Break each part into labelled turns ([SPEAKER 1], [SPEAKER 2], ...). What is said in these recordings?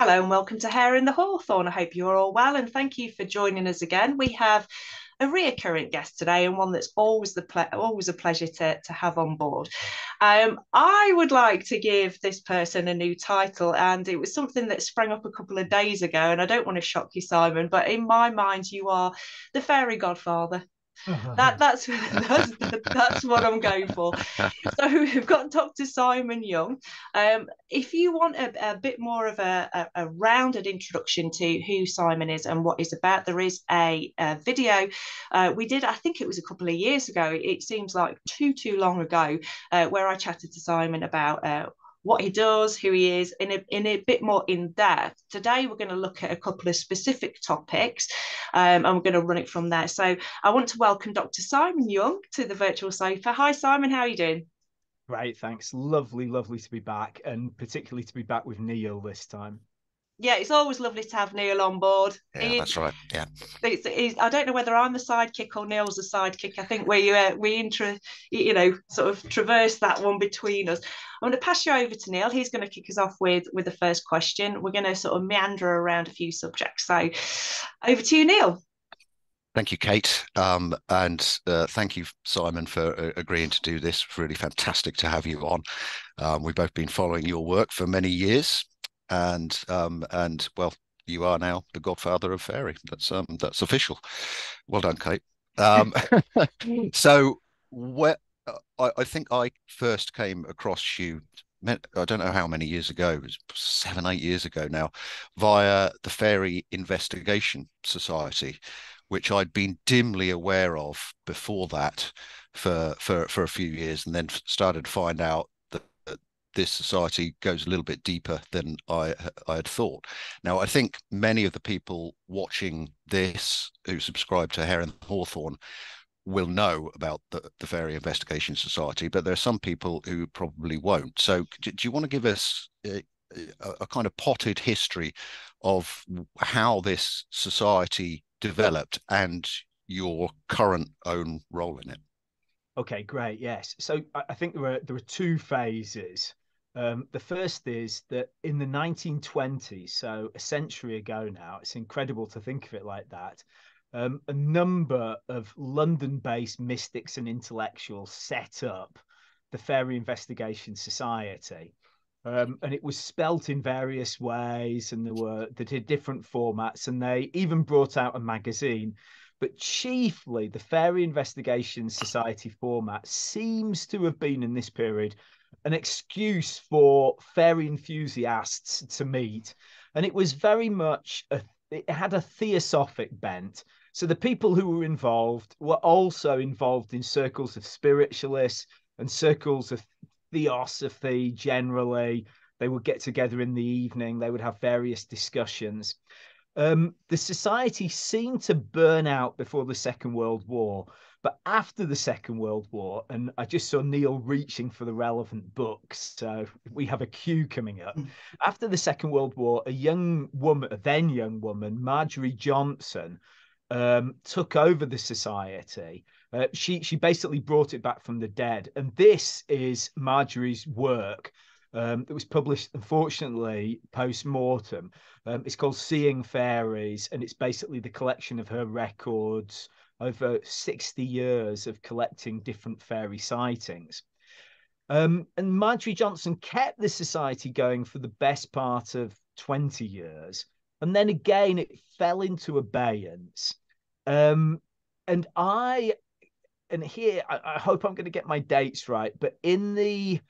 [SPEAKER 1] Hello and welcome to Hare in the Hawthorn. I hope you're all well and thank you for joining us again. We have a reoccurring guest today and one that's always the ple- always a pleasure to, to have on board. Um, I would like to give this person a new title, and it was something that sprang up a couple of days ago. And I don't want to shock you, Simon, but in my mind, you are the fairy godfather that that's that's that's what I'm going for. So we've got Dr. Simon Young. Um, if you want a, a bit more of a, a, a, rounded introduction to who Simon is and what he's about, there is a, a video uh, we did. I think it was a couple of years ago. It seems like too too long ago, uh, where I chatted to Simon about. Uh, what he does, who he is, in a, in a bit more in depth. Today, we're going to look at a couple of specific topics um, and we're going to run it from there. So, I want to welcome Dr. Simon Young to the virtual sofa. Hi, Simon, how are you doing?
[SPEAKER 2] Great, thanks. Lovely, lovely to be back, and particularly to be back with Neil this time
[SPEAKER 1] yeah, it's always lovely to have Neil on board.
[SPEAKER 3] Yeah, that's right. Yeah,
[SPEAKER 1] it's, it's, I don't know whether I'm the sidekick or Neil's the sidekick. I think we uh, we intra, you know, sort of traverse that one between us. I'm going to pass you over to Neil. He's going to kick us off with with the first question. We're going to sort of meander around a few subjects. So, over to you, Neil.
[SPEAKER 3] Thank you, Kate, um, and uh, thank you, Simon, for uh, agreeing to do this. Really fantastic to have you on. Um, we've both been following your work for many years, and um, and well, you are now the godfather of fairy. That's um, that's official. Well done, Kate. Um, so, where I, I, think I first came across you. I don't know how many years ago. It was seven, eight years ago now, via the Fairy Investigation Society, which I'd been dimly aware of before that for for for a few years, and then started to find out this society goes a little bit deeper than I, I had thought. Now, I think many of the people watching this who subscribe to Hare and Hawthorn will know about the, the Fairy Investigation Society, but there are some people who probably won't. So, do, do you want to give us a, a kind of potted history of how this society developed and your current own role in it?
[SPEAKER 2] Okay, great. Yes. So I think there were there were two phases um, the first is that in the 1920s, so a century ago now, it's incredible to think of it like that. Um, a number of London based mystics and intellectuals set up the Fairy Investigation Society. Um, and it was spelt in various ways, and there were they did different formats, and they even brought out a magazine. But chiefly, the Fairy Investigation Society format seems to have been in this period an excuse for fairy enthusiasts to meet. And it was very much, a, it had a theosophic bent. So the people who were involved were also involved in circles of spiritualists and circles of theosophy generally. They would get together in the evening, they would have various discussions. Um, the society seemed to burn out before the Second World War, but after the Second World War, and I just saw Neil reaching for the relevant books, so we have a queue coming up. Mm. After the Second World War, a young woman, a then young woman, Marjorie Johnson, um, took over the society. Uh, she she basically brought it back from the dead, and this is Marjorie's work. Um, it was published, unfortunately, post mortem. Um, it's called Seeing Fairies, and it's basically the collection of her records, over 60 years of collecting different fairy sightings. Um, and Marjorie Johnson kept the society going for the best part of 20 years. And then again, it fell into abeyance. Um, and I, and here, I, I hope I'm going to get my dates right, but in the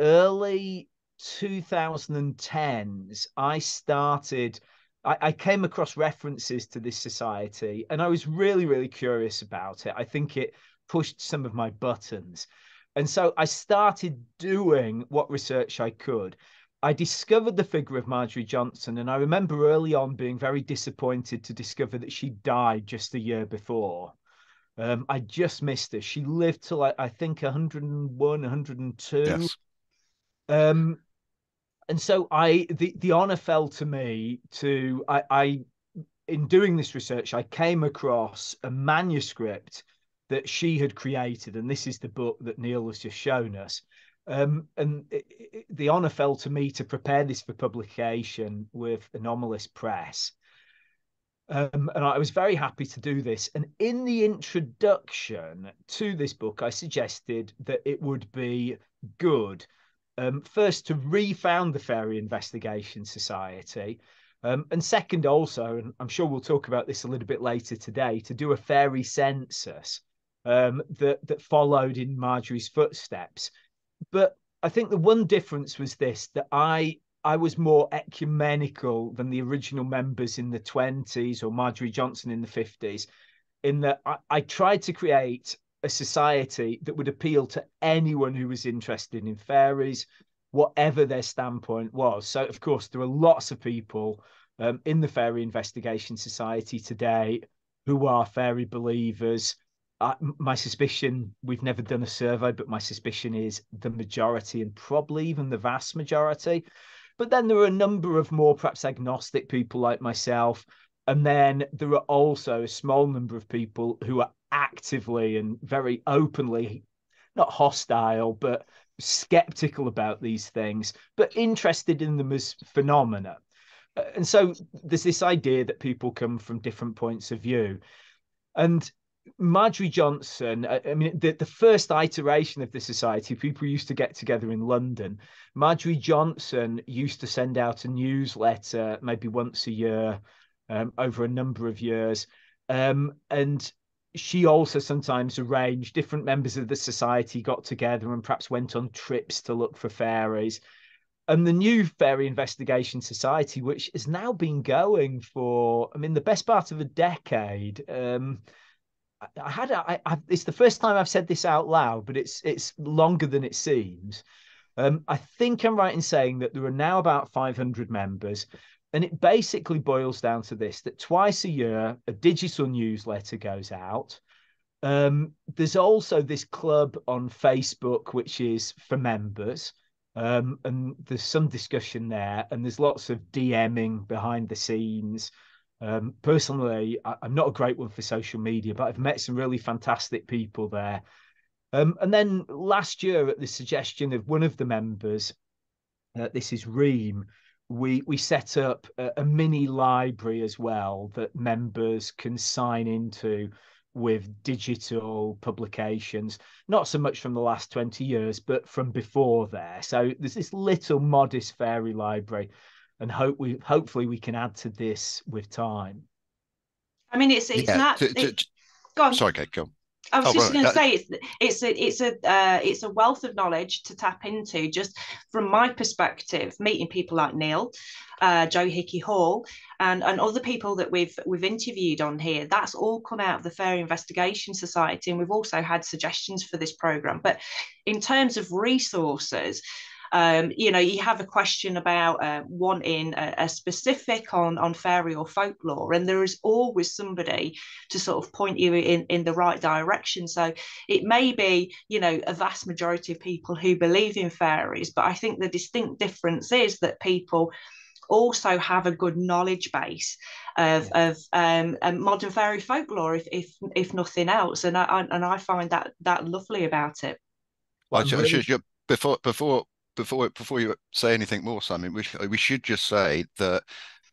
[SPEAKER 2] early 2010s, I started I, I came across references to this society and I was really, really curious about it. I think it pushed some of my buttons. And so I started doing what research I could. I discovered the figure of Marjorie Johnson, and I remember early on being very disappointed to discover that she died just a year before. Um, I just missed her. She lived till I, I think 101, 102. Yes. Um, and so I the the honor fell to me to I, I in doing this research I came across a manuscript that she had created, and this is the book that Neil has just shown us. Um, and it, it, the honour fell to me to prepare this for publication with Anomalous Press. Um, and I was very happy to do this. And in the introduction to this book, I suggested that it would be good um, first to refound the Fairy Investigation Society. Um, and second, also, and I'm sure we'll talk about this a little bit later today, to do a fairy census um, that that followed in Marjorie's footsteps. But I think the one difference was this: that I I was more ecumenical than the original members in the 20s or Marjorie Johnson in the 50s, in that I, I tried to create a society that would appeal to anyone who was interested in fairies, whatever their standpoint was. So, of course, there are lots of people um, in the Fairy Investigation Society today who are fairy believers. Uh, my suspicion, we've never done a survey, but my suspicion is the majority and probably even the vast majority. But then there are a number of more perhaps agnostic people like myself. And then there are also a small number of people who are actively and very openly, not hostile, but skeptical about these things, but interested in them as phenomena. Uh, and so there's this idea that people come from different points of view. And Marjorie Johnson, uh, I mean, the, the first iteration of the society, people used to get together in London. Marjorie Johnson used to send out a newsletter maybe once a year um, over a number of years. Um, and she also sometimes arranged different members of the society got together and perhaps went on trips to look for fairies. And the new Fairy Investigation Society, which has now been going for, I mean, the best part of a decade. Um, I had I, I, it's the first time I've said this out loud, but it's it's longer than it seems. Um, I think I'm right in saying that there are now about 500 members, and it basically boils down to this: that twice a year a digital newsletter goes out. Um, there's also this club on Facebook which is for members, um, and there's some discussion there, and there's lots of DMing behind the scenes. Um, personally, I, am not a great one for social media, but I've met some really fantastic people there. Um, and then last year, at the suggestion of one of the members, uh, this is Reem, we we set up a, a, mini library as well that members can sign into with digital publications, not so much from the last 20 years, but from before there. So there's this little modest fairy library and hope we hopefully we can add to this with time.
[SPEAKER 1] I mean, it's it's yeah, not. To, to, it, go on.
[SPEAKER 3] Sorry, Kate, go.
[SPEAKER 1] I was oh, just going to say it's it's a it's a uh, it's a wealth of knowledge to tap into. Just from my perspective, meeting people like Neil, uh, Joe Hickey Hall, and and other people that we've we've interviewed on here, that's all come out of the Fair Investigation Society, and we've also had suggestions for this program. But in terms of resources, um, you know, you have a question about uh, wanting a, a, specific on on fairy or folklore, and there is always somebody to sort of point you in in the right direction. So it may be, you know, a vast majority of people who believe in fairies, but I think the distinct difference is that people also have a good knowledge base of, yeah. of um, modern fairy folklore, if, if if nothing else. And I, and I find that that lovely about it.
[SPEAKER 3] Well, really... should, before before before before you say anything more, Simon, we we should just say that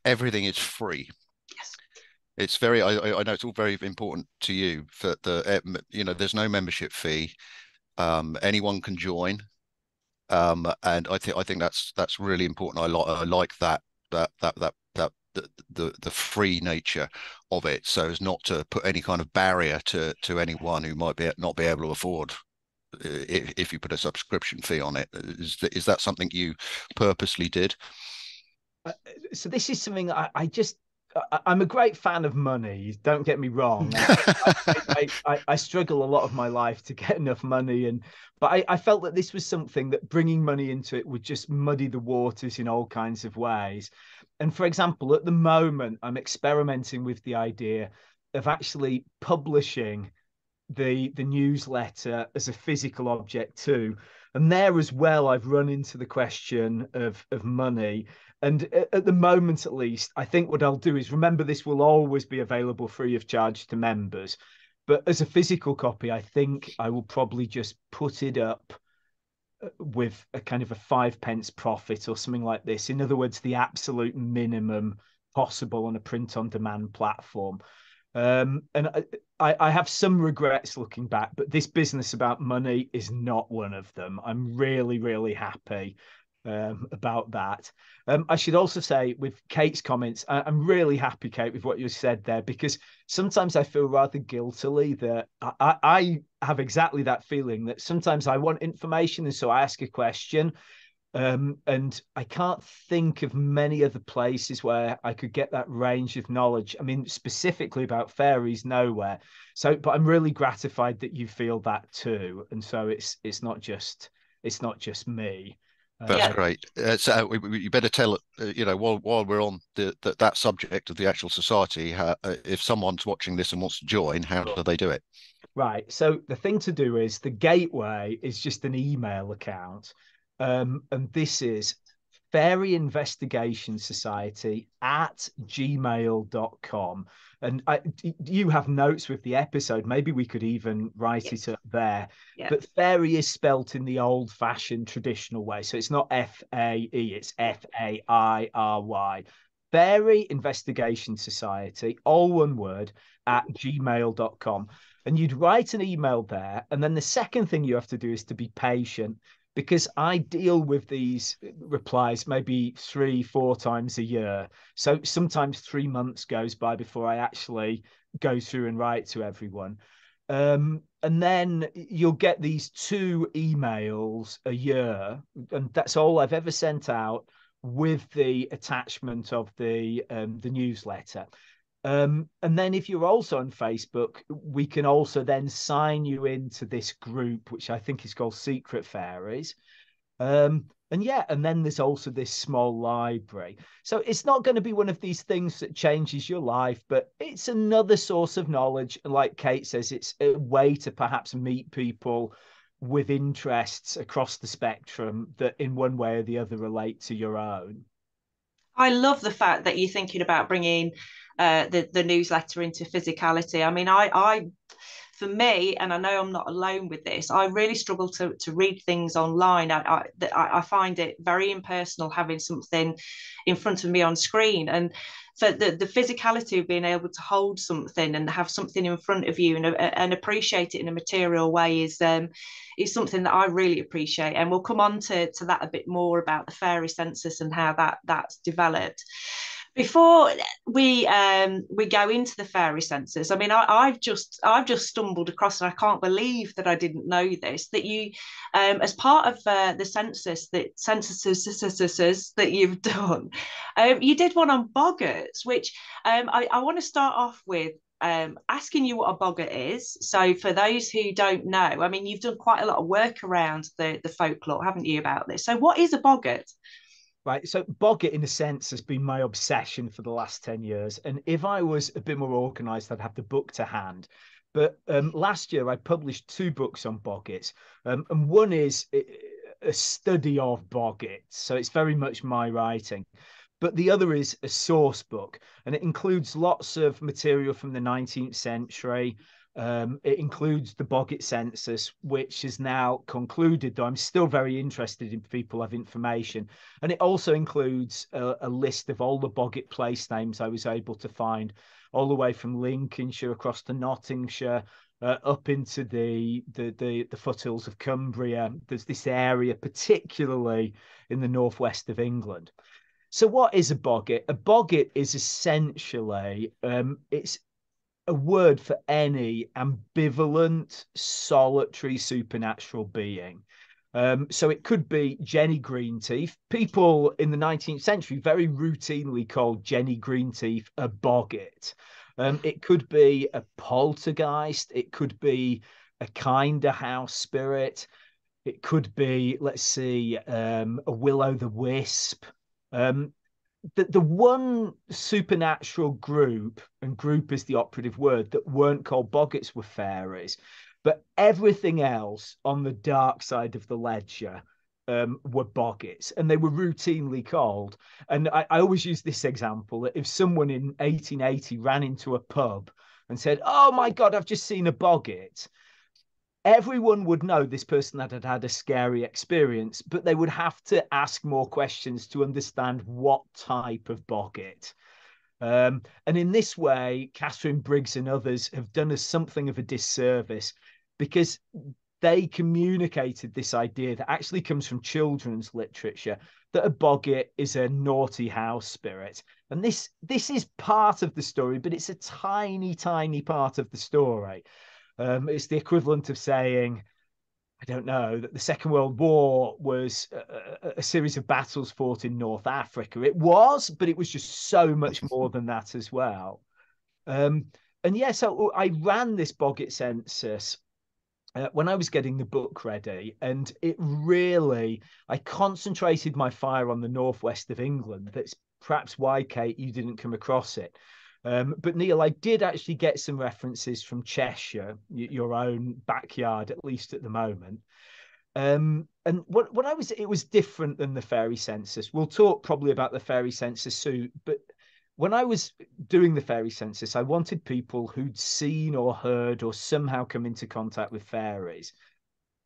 [SPEAKER 3] everything is free.
[SPEAKER 1] Yes.
[SPEAKER 3] It's very. I, I know it's all very important to you that the eh, you know there's no membership fee. Um, anyone can join, um, and I think I think that's that's really important. I like I like that that that that that the, the the free nature of it, so as not to put any kind of barrier to to anyone who might be not be able to afford if, if you put a subscription fee on it. Is, is that something you purposely did?
[SPEAKER 2] Uh, so this is something I, I just I'm a great fan of money. Don't get me wrong. I, I, I, struggle a lot of my life to get enough money, and but I, felt that this was something that bringing money into it would just muddy the waters in all kinds of ways. And for example, at the moment, I'm experimenting with the idea of actually publishing the the newsletter as a physical object too and there as well i've run into the question of of money and at the moment at least i think what i'll do is remember this will always be available free of charge to members but as a physical copy i think i will probably just put it up with a kind of a five pence profit or something like this. In other words, the absolute minimum possible on a print on demand platform. Um, and I have some regrets looking back, but this business about money is not one of them. I'm really, really happy um, about that. Um, I should also say, with Kate's comments, I, am really happy, Kate, with what you said there, because sometimes I feel rather guiltily that I, I have exactly that feeling that sometimes I want information, and so I ask a question. Um, and I can't think of many other places where I could get that range of knowledge. I mean, specifically about fairies, nowhere. So, but I'm really gratified that you feel that too. And so it's it's not just it's not just me.
[SPEAKER 3] That's yeah. great. Uh, so we, we, you better tell, uh, you know, while while we're on the, the, that subject of the actual society, uh, if someone's watching this and wants to join, how do they do it?
[SPEAKER 2] Right. So the thing to do is the gateway is just an email account, um, and this is Fairy Investigation Society at gmail.com. And I, you have notes with the episode. Maybe we could even write yes. it up there. Yeah. But fairy is spelt in the old fashioned traditional way. So it's not F A E, it's F A I R Y. Fairy Investigation Society, all one word, at gmail.com. And you'd write an email there. And then the second thing you have to do is to be patient because I deal with these replies maybe three, four times a year. So sometimes three months goes by before I actually go through and write to everyone. Um, and then you'll get these two emails a year, and that's all I've ever sent out with the attachment of the um, the newsletter. Um, and then if you're also on Facebook, we can also then sign you into this group, which I think is called Secret Fairies. Um, and yeah, and then there's also this small library. So it's not going to be one of these things that changes your life, but it's another source of knowledge. Like Kate says, it's a way to perhaps meet people with interests across the spectrum that in one way or the other relate to your own.
[SPEAKER 1] I love the fact that you're thinking about bringing uh, the the newsletter into physicality. I mean, I I for me, and I know I'm not alone with this, I really struggle to to read things online. I I, I find it very impersonal having something in front of me on screen, and for the, the physicality of being able to hold something and have something in front of you and, and appreciate it in a material way is um is something that I really appreciate. And we'll come on to, to that a bit more about the fairy census and how that that's developed. Before we um, we go into the fairy census, I mean, I, have just I've just stumbled across, and I can't believe that I didn't know this. That you, um, as part of uh, the census that censuses that you've done, um, you did one on boggarts, which um, I, I want to start off with um, asking you what a boggart is. So, for those who don't know, I mean, you've done quite a lot of work around the the folklore, haven't you, about this? So, what is a boggart?
[SPEAKER 2] Right. So Boggart, in a sense, has been my obsession for the last 10 years. And if I was a bit more organized, I'd have the book to hand. But um, last year, I published two books on Boggarts. Um, and one is a study of Boggarts. So it's very much my writing. But the other is a source book, and it includes lots of material from the 19th century, um, it includes the Boggart census, which is now concluded, though I'm still very interested in people have information. And it also includes a, a, list of all the Boggart place names I was able to find, all the way from Lincolnshire across to Nottinghamshire, uh, up into the, the, the the foothills of Cumbria. There's this area, particularly in the northwest of England. So, what is a boggart? A boggart is essentially um, it's a word for any ambivalent, solitary supernatural being. Um, so it could be Jenny Greenteeth. People in the 19th century very routinely called Jenny Greenteeth a boggart. Um, it could be a poltergeist. It could be a kinder house spirit. It could be, let's see, um, a will o' the wisp. Um, the, the one supernatural group, and group is the operative word, that weren't called boggarts were fairies, but everything else on the dark side of the ledger um, were boggarts, and they were routinely called. And I, I always use this example that if someone in 1880 ran into a pub and said, "Oh my God, I've just seen a boggart," everyone would know this person that had had a scary experience, but they would have to ask more questions to understand what type of boggart. Um, and in this way, Katharine Briggs and others have done us something of a disservice because they communicated this idea that actually comes from children's literature that a boggart is a naughty house spirit and this this is part of the story but it's a tiny tiny part of the story um, it's the equivalent of saying I don't know that the Second World War was a, a, series of battles fought in North Africa. It was, but it was just so much more than that as well. Um, and yes, yeah, so I ran this Boggart census uh, when I was getting the book ready, and it really, I concentrated my fire on the northwest of England. That's perhaps why, Kate, you didn't come across it. Um, but Neil, I did actually get some references from Cheshire, your own backyard, at least at the moment. Um, and what what I was, it was different than the fairy census. We'll talk probably about the fairy census soon, but when I was doing the fairy census, I wanted people who'd seen or heard or somehow come into contact with fairies.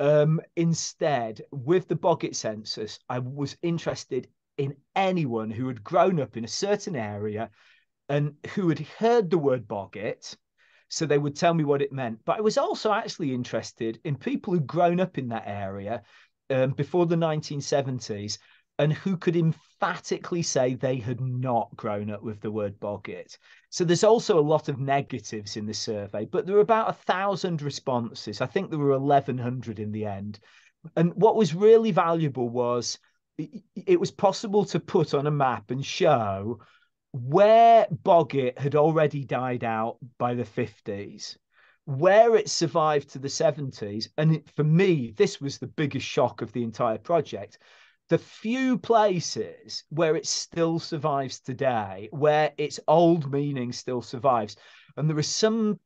[SPEAKER 2] Um, instead, with the Boggart census, I was interested in anyone who had grown up in a certain area and who had heard the word Boggart. So they would tell me what it meant. But I was also actually interested in people who'd grown up in that area um, before the 1970s and who could emphatically say they had not grown up with the word boggart. So there's also a lot of negatives in the survey, but there were about a thousand responses. I think there were 1,100 in the end. And what was really valuable was it was possible to put on a map and show where boggart had already died out by the 50s where it survived to the 70s and it, for me this was the biggest shock of the entire project the few places where it still survives today, where its old meaning still survives, and there are some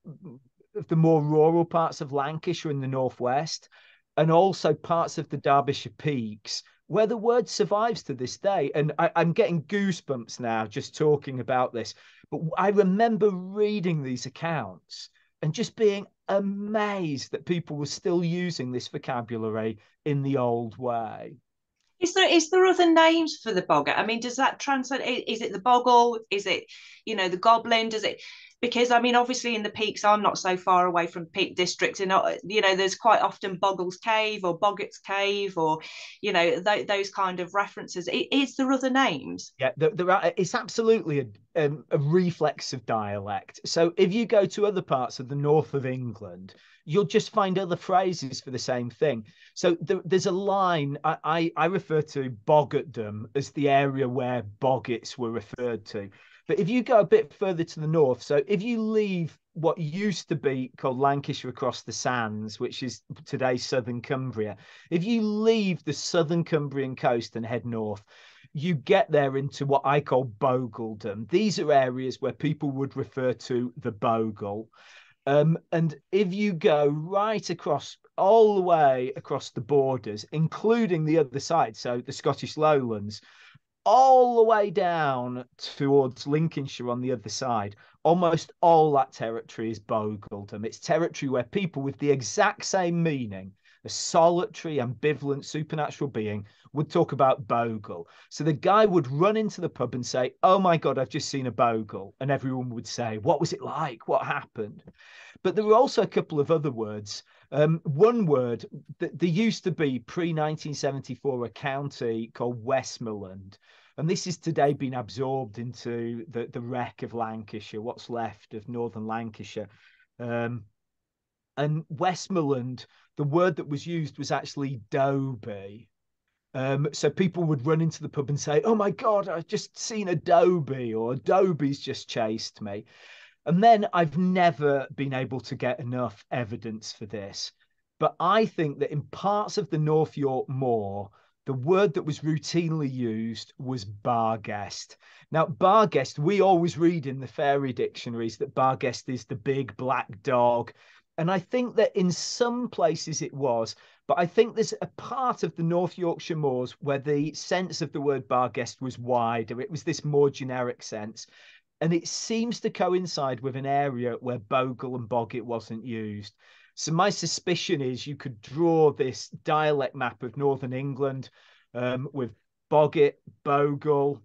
[SPEAKER 2] of the more rural parts of Lancashire in the northwest, and also parts of the Derbyshire Peaks where the word survives to this day. And I, am getting goosebumps now just talking about this. But I remember reading these accounts and just being amazed that people were still using this vocabulary in the old way.
[SPEAKER 1] Is there is there other names for the boggart? I mean, does that translate? Is it the boggle? Is it you know the goblin? Does it? Because I mean, obviously in the peaks, I'm not so far away from Peak District, and uh, you know, there's quite often Boggles Cave or Boggart's Cave, or you know, th- those kind of references. It is there other names?
[SPEAKER 2] Yeah, there, there are. It's absolutely a, um, a reflex of dialect. So if you go to other parts of the north of England, you'll just find other phrases for the same thing. So there, there's a line I, I, I refer to Boggartdom as the area where boggarts were referred to. But if you go a bit further to the north, so if you leave what used to be called Lancashire across the sands, which is today southern Cumbria, if you leave the southern Cumbrian coast and head north, you get there into what I call bogledom. These are areas where people would refer to the Bogle. Um, and if you go right across, all the way across the borders, including the other side, so the Scottish lowlands, all the way down towards Lincolnshire on the other side, almost all that territory is Bogledom. It's territory where people with the exact same meaning, a solitary, ambivalent, supernatural being, would talk about bogle. So the guy would run into the pub and say, Oh my God, I've just seen a bogle. And everyone would say, What was it like? What happened? But there were also a couple of other words. Um, one word, that there used to be pre 1974 a county called Westmorland. And this has today been absorbed into the, the wreck of Lancashire, what's left of northern Lancashire. Um, and Westmorland, the word that was used was actually Doby. Um, so people would run into the pub and say, "Oh my God, I've just seen a Doby," or "a Doby's just chased me." And then I've never been able to get enough evidence for this. But I think that in parts of the North York Moor, the word that was routinely used was barguest. Now, barguest, we always read in the fairy dictionaries that barguest is the big black dog. And I think that in some places it was, but I think there's a part of the North Yorkshire moors where the sense of the word barguest was wider. It was this more generic sense. And it seems to coincide with an area where bogle and boggart wasn't used. So my suspicion is you could draw this dialect map of Northern England um, with Boggart, Bogle,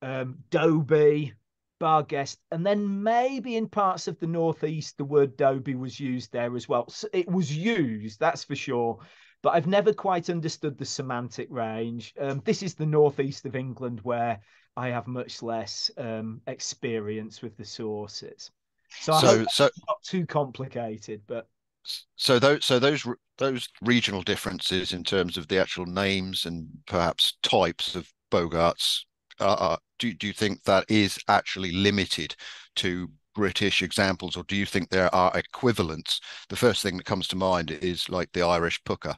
[SPEAKER 2] um, Doby, Barguest, and then maybe in parts of the northeast the word Doby was used there as well. So it was used, that's for sure. But I've never quite understood the semantic range. Um, this is the northeast of England where I have much less um, experience with the sources. So, so, so not too complicated, but
[SPEAKER 3] so those so those those regional differences in terms of the actual names and perhaps types of boggarts uh, do, do you think that is actually limited to British examples, or do you think there are equivalents? The first thing that comes to mind is like the Irish puka.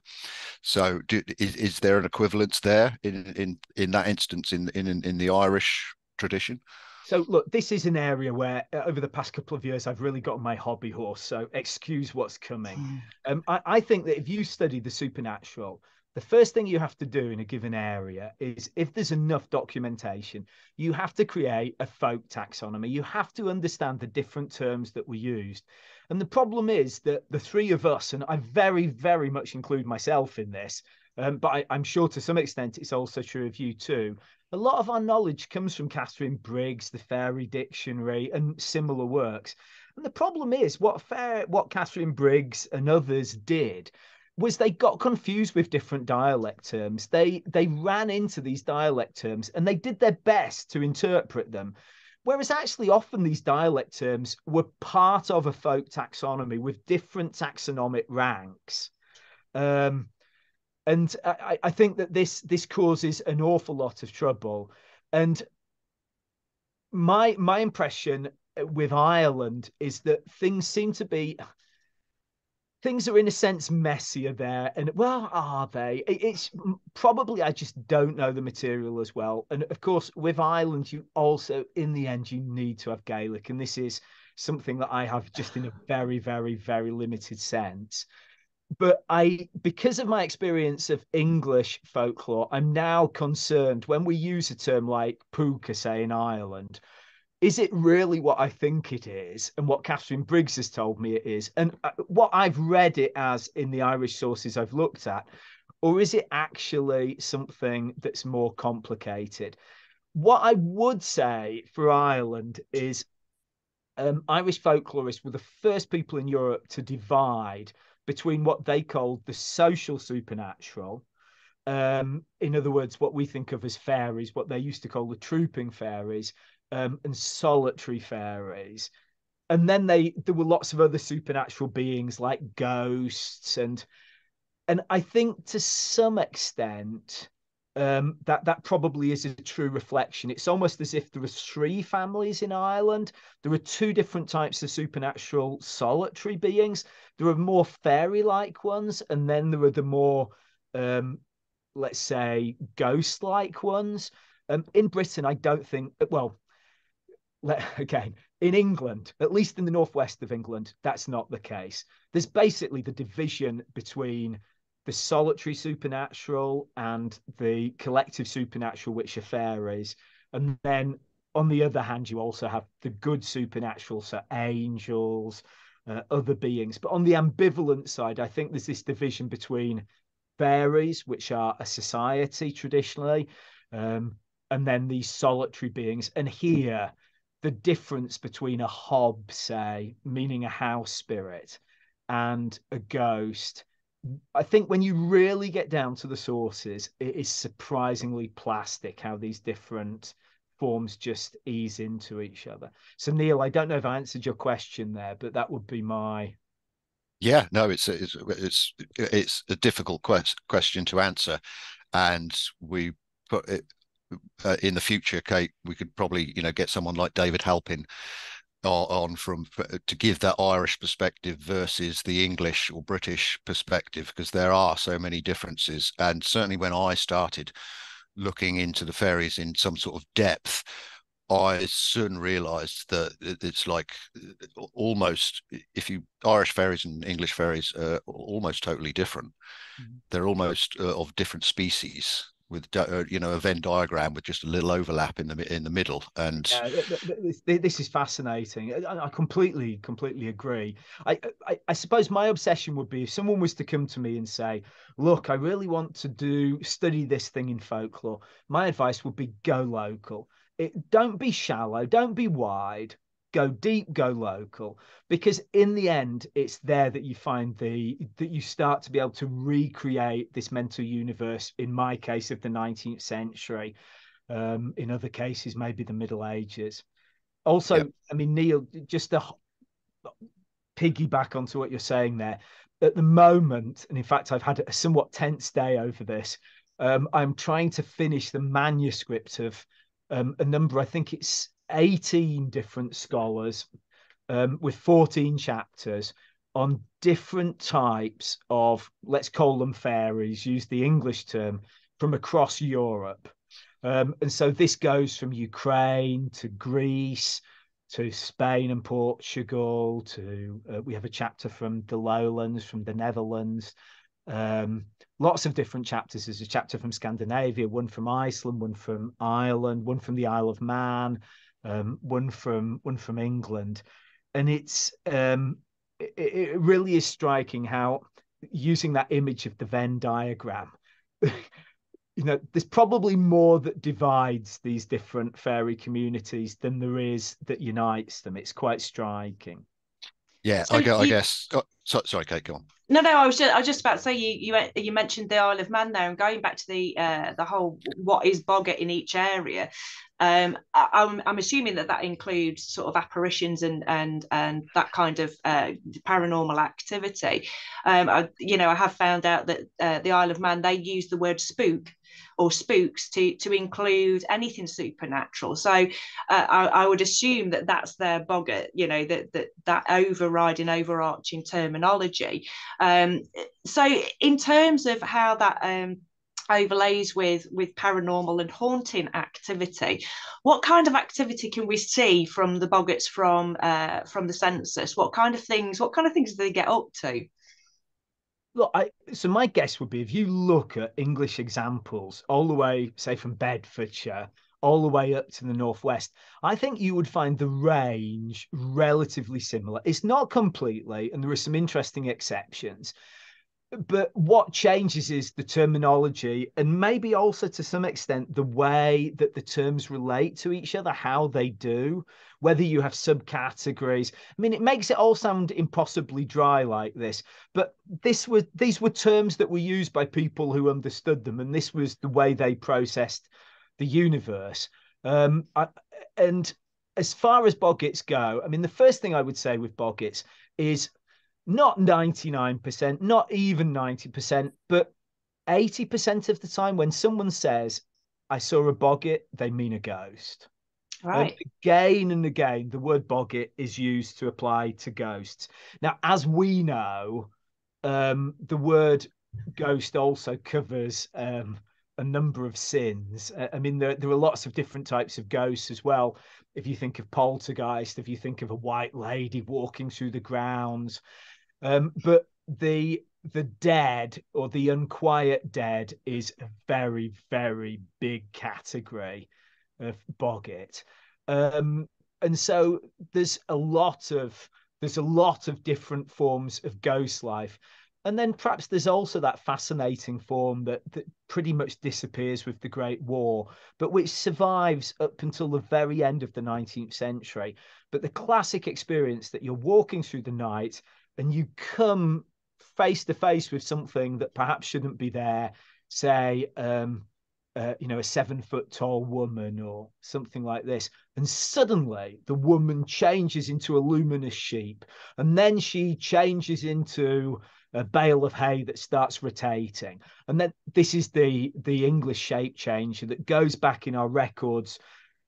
[SPEAKER 3] So, do, is is there an equivalence there in in in that instance in in in the Irish tradition?
[SPEAKER 2] So, look, this is an area where uh, over the past couple of years I've really got my hobby horse. So, excuse what's coming. Hmm. Um, I, I think that if you study the supernatural, the first thing you have to do in a given area is if there's enough documentation, you have to create a folk taxonomy. You have to understand the different terms that were used. And the problem is that the three of us, and I very, very much include myself in this, um, but I, I'm sure to some extent it's also true of you too. A lot of our knowledge comes from Katharine Briggs, the Fairy Dictionary, and similar works. And the problem is what fair, what Katharine Briggs and others did was they got confused with different dialect terms. They they ran into these dialect terms and they did their best to interpret them. Whereas actually often these dialect terms were part of a folk taxonomy with different taxonomic ranks. Um, and I, I think that this this causes an awful lot of trouble. And my my impression with Ireland is that things seem to be things are in a sense messier there and well are they? It's probably i just don't know the material as well and of course with ireland you also in the end you need to have gaelic and this is something that i have just in a very very very limited sense. But i because of my experience of english folklore i'm now concerned when we use a term like puka say in ireland is it really what I think it is and what Katharine Briggs has told me it is? And uh, what I've read it as in the Irish sources I've looked at or is it actually something that's more complicated? What I would say for Ireland is um, Irish folklorists were the first people in Europe to divide between what they called the social supernatural um, in other words, what we think of as fairies, what they used to call the trooping fairies, um, and solitary fairies. And then they there were lots of other supernatural beings like ghosts and and I think to some extent um, that that probably is a true reflection. It's almost as if there are three families in Ireland. There are two different types of supernatural solitary beings. There are more fairy-like ones, and then there are the more, um, let's say, ghost-like ones. Um, in Britain, I don't think. Well, again, in England, at least in the northwest of England, that's not the case. There's basically the division between the solitary supernatural and the collective supernatural, which are fairies. And then on the other hand, you also have the good supernatural, so angels, uh, other beings. But on the ambivalent side, I think there's this division between fairies, which are a society traditionally, um, and then these solitary beings. And here, the difference between a hob, say, meaning a house spirit, and a ghost. I think when you really get down to the sources, it is surprisingly plastic how these different forms just ease into each other. So, Neil, I don't know if I answered your question there, but that would be my.
[SPEAKER 3] Yeah, no, it's it's it's it's a difficult quest, question to answer, and we put it uh, in the future, Kate, we could probably you know get someone like David Halpin on from to give that Irish perspective versus the English or British perspective because there are so many differences. And certainly when I started looking into the fairies in some sort of depth, I soon realised that it's like uh, almost if you Irish fairies and English fairies are almost totally different. Mm-hmm. They're almost uh, of different species with uh, you know a Venn diagram with just a little overlap in the in the middle. And
[SPEAKER 2] yeah, this is fascinating. I completely completely agree. I, I, I suppose my obsession would be if someone was to come to me and say, "Look, I really want to do study this thing in folklore." My advice would be go local. It, don't be shallow. Don't be wide go deep, go local, because in the end, it's there that you find the that you start to be able to recreate this mental universe. In my case, of the 19th century, um, in other cases, maybe the Middle Ages. Also, yep. I mean, Neil, just to piggyback onto what you're saying there, at the moment, and in fact, I've had a somewhat tense day over this. Um, I'm trying to finish the manuscript of um, a number. I think it's 18 different scholars um, with 14 chapters on different types of, let's call them fairies, use the English term, from across Europe. Um, and so this goes from Ukraine to Greece to Spain and Portugal to, uh, we have a chapter from the lowlands, from the Netherlands. Um, lots of different chapters. There's a chapter from Scandinavia, one from Iceland, one from Ireland, one from the Isle of Man, um, one from one from England, and it's um, it, it really is striking how using that image of the Venn diagram. you know, there's probably more that divides these different fairy communities than there is that unites them. It's quite striking.
[SPEAKER 3] Yeah, so I, you, I guess. Oh, so, sorry, Kate, go on.
[SPEAKER 1] No, no, I was just, I was just about to say you, you, you mentioned the Isle of Man there, and going back to the, uh, the whole what is boggart in each area. Um, I, am assuming that that includes sort of apparitions and and and that kind of uh, paranormal activity. Um, I, you know, I have found out that uh, the Isle of Man they use the word spook or spooks to to include anything supernatural. So uh, I, I, would assume that that's their boggart. You know, that that that overriding, overarching terminology. Um, so in terms of how that um, overlays with with paranormal and haunting activity. What kind of activity can we see from the boggarts from uh, from the census? What kind of things what kind of things do they get up to?
[SPEAKER 2] Look I, so my guess would be if you look at english examples all the way say from bedfordshire all the way up to the northwest i think you would find the range relatively similar. It's not completely and there are some interesting exceptions but what changes is the terminology and maybe also to some extent the way that the terms relate to each other how they do whether you have subcategories. I mean it makes it all sound impossibly dry like this but this was these were terms that were used by people who understood them and this was the way they processed the universe. Um, I, and as far as boggarts go i mean the first thing i would say with boggarts is not 99%, not even 90%, but 80% of the time when someone says, I saw a boggart, they mean a ghost.
[SPEAKER 1] Right.
[SPEAKER 2] And again and again, the word boggart is used to apply to ghosts. Now, as we know, um, the word ghost also covers um, a number of sins. I mean, there, there are lots of different types of ghosts as well. If you think of poltergeist, if you think of a white lady walking through the grounds, um, but the the dead or the unquiet dead is a very very big category of boggart um, and so there's a lot of there's a lot of different forms of ghost life and then perhaps there's also that fascinating form that, that pretty much disappears with the Great War, but which survives up until the very end of the 19th century. But the classic experience that you're walking through the night and you come face to face with something that perhaps shouldn't be there, say, um, uh, you know, a seven foot tall woman or something like this. And suddenly the woman changes into a luminous sheep. And then she changes into a bale of hay that starts rotating. And then this is the, the English shape change that goes back in our records,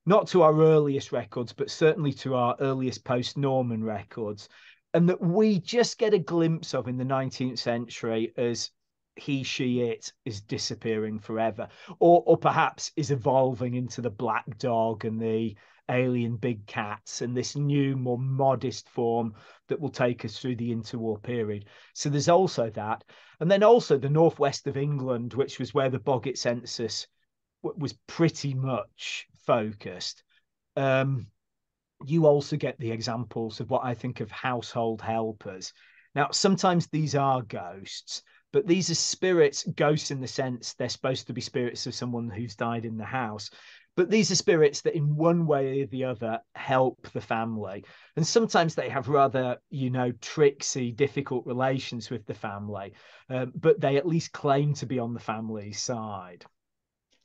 [SPEAKER 2] not to our earliest records, but certainly to our earliest post Norman records and that we just get a glimpse of in the 19th century as he, she, it is disappearing forever, or or perhaps is evolving into the black dog and the alien big cats and this new, more modest form that will take us through the interwar period. So there's also that, and then also the northwest of England, which was where the Boggart census was pretty much focused. Um, you also get the examples of what I think of household helpers. Now, sometimes these are ghosts, but these are spirits, ghosts in the sense they're supposed to be spirits of someone who's died in the house. But these are spirits that, in one way or the other, help the family. And sometimes they have rather, you know, tricksy, difficult relations with the family, um, but they at least claim to be on the family side.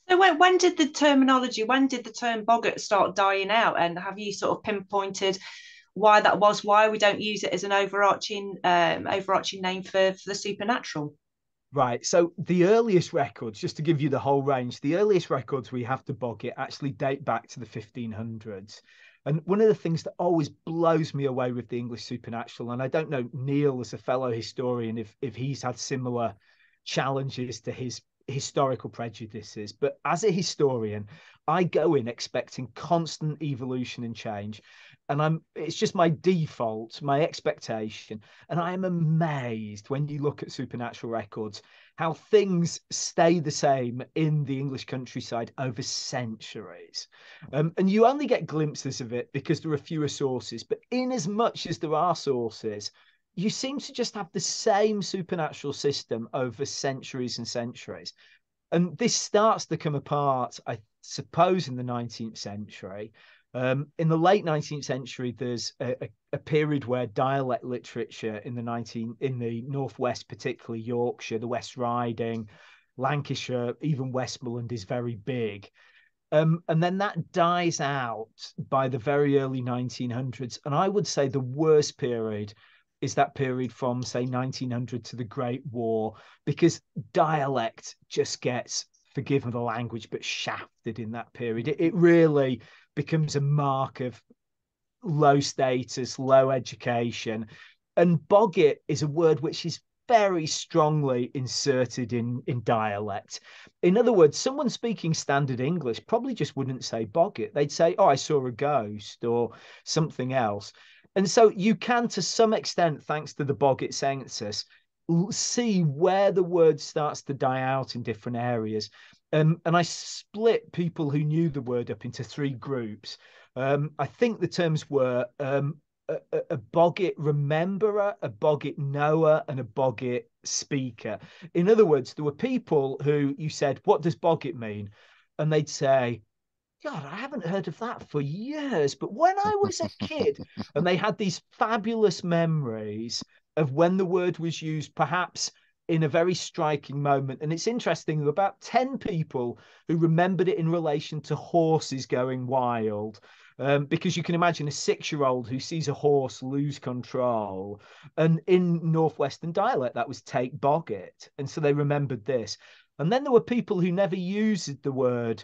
[SPEAKER 1] So when, when did the terminology, when did the term boggart start dying out? And have you sort of pinpointed why that was, why we don't use it as an overarching um, overarching name for, for the supernatural?
[SPEAKER 2] Right. So the earliest records, just to give you the whole range, the earliest records we have to Boggart actually date back to the 1500s. And one of the things that always blows me away with the English supernatural, and I don't know Neil as a fellow historian if if he's had similar challenges to his historical prejudices, but as a historian, I go in expecting constant evolution and change. And I'm it's just my default, my expectation. And I am amazed when you look at supernatural records how things stay the same in the English countryside over centuries. Um, and you only get glimpses of it because there are fewer sources. But in as much as there are sources, you seem to just have the same supernatural system over centuries and centuries. And this starts to come apart, I suppose, in the 19th century. Um, in the late 19th century, there's a, a, period where dialect literature in the 19 in the northwest, particularly Yorkshire, the West Riding, Lancashire, even Westmorland, is very big. Um, and then that dies out by the very early 1900s. And I would say the worst period is that period from say 1900 to the Great War because dialect just gets forgiven the language but shafted in that period. It, it really becomes a mark of low status, low education, and boggit is a word which is very strongly inserted in in dialect. In other words, someone speaking standard English probably just wouldn't say boggit. They'd say, "Oh, I saw a ghost" or something else. And so you can, to some extent, thanks to the Boggart census, see where the word starts to die out in different areas. Um, and I split people who knew the word up into three groups. Um, I think the terms were um, a, a, Boggart rememberer, a Boggart knower, and a Boggart speaker. In other words, there were people who you said, What does Boggart mean? And they'd say, God, I haven't heard of that for years. But when I was a kid, and they had these fabulous memories of when the word was used, perhaps in a very striking moment. And it's interesting, there were about 10 people who remembered it in relation to horses going wild. Um, because you can imagine a six year old who sees a horse lose control. And in Northwestern dialect, that was take boggart. And so they remembered this. And then there were people who never used the word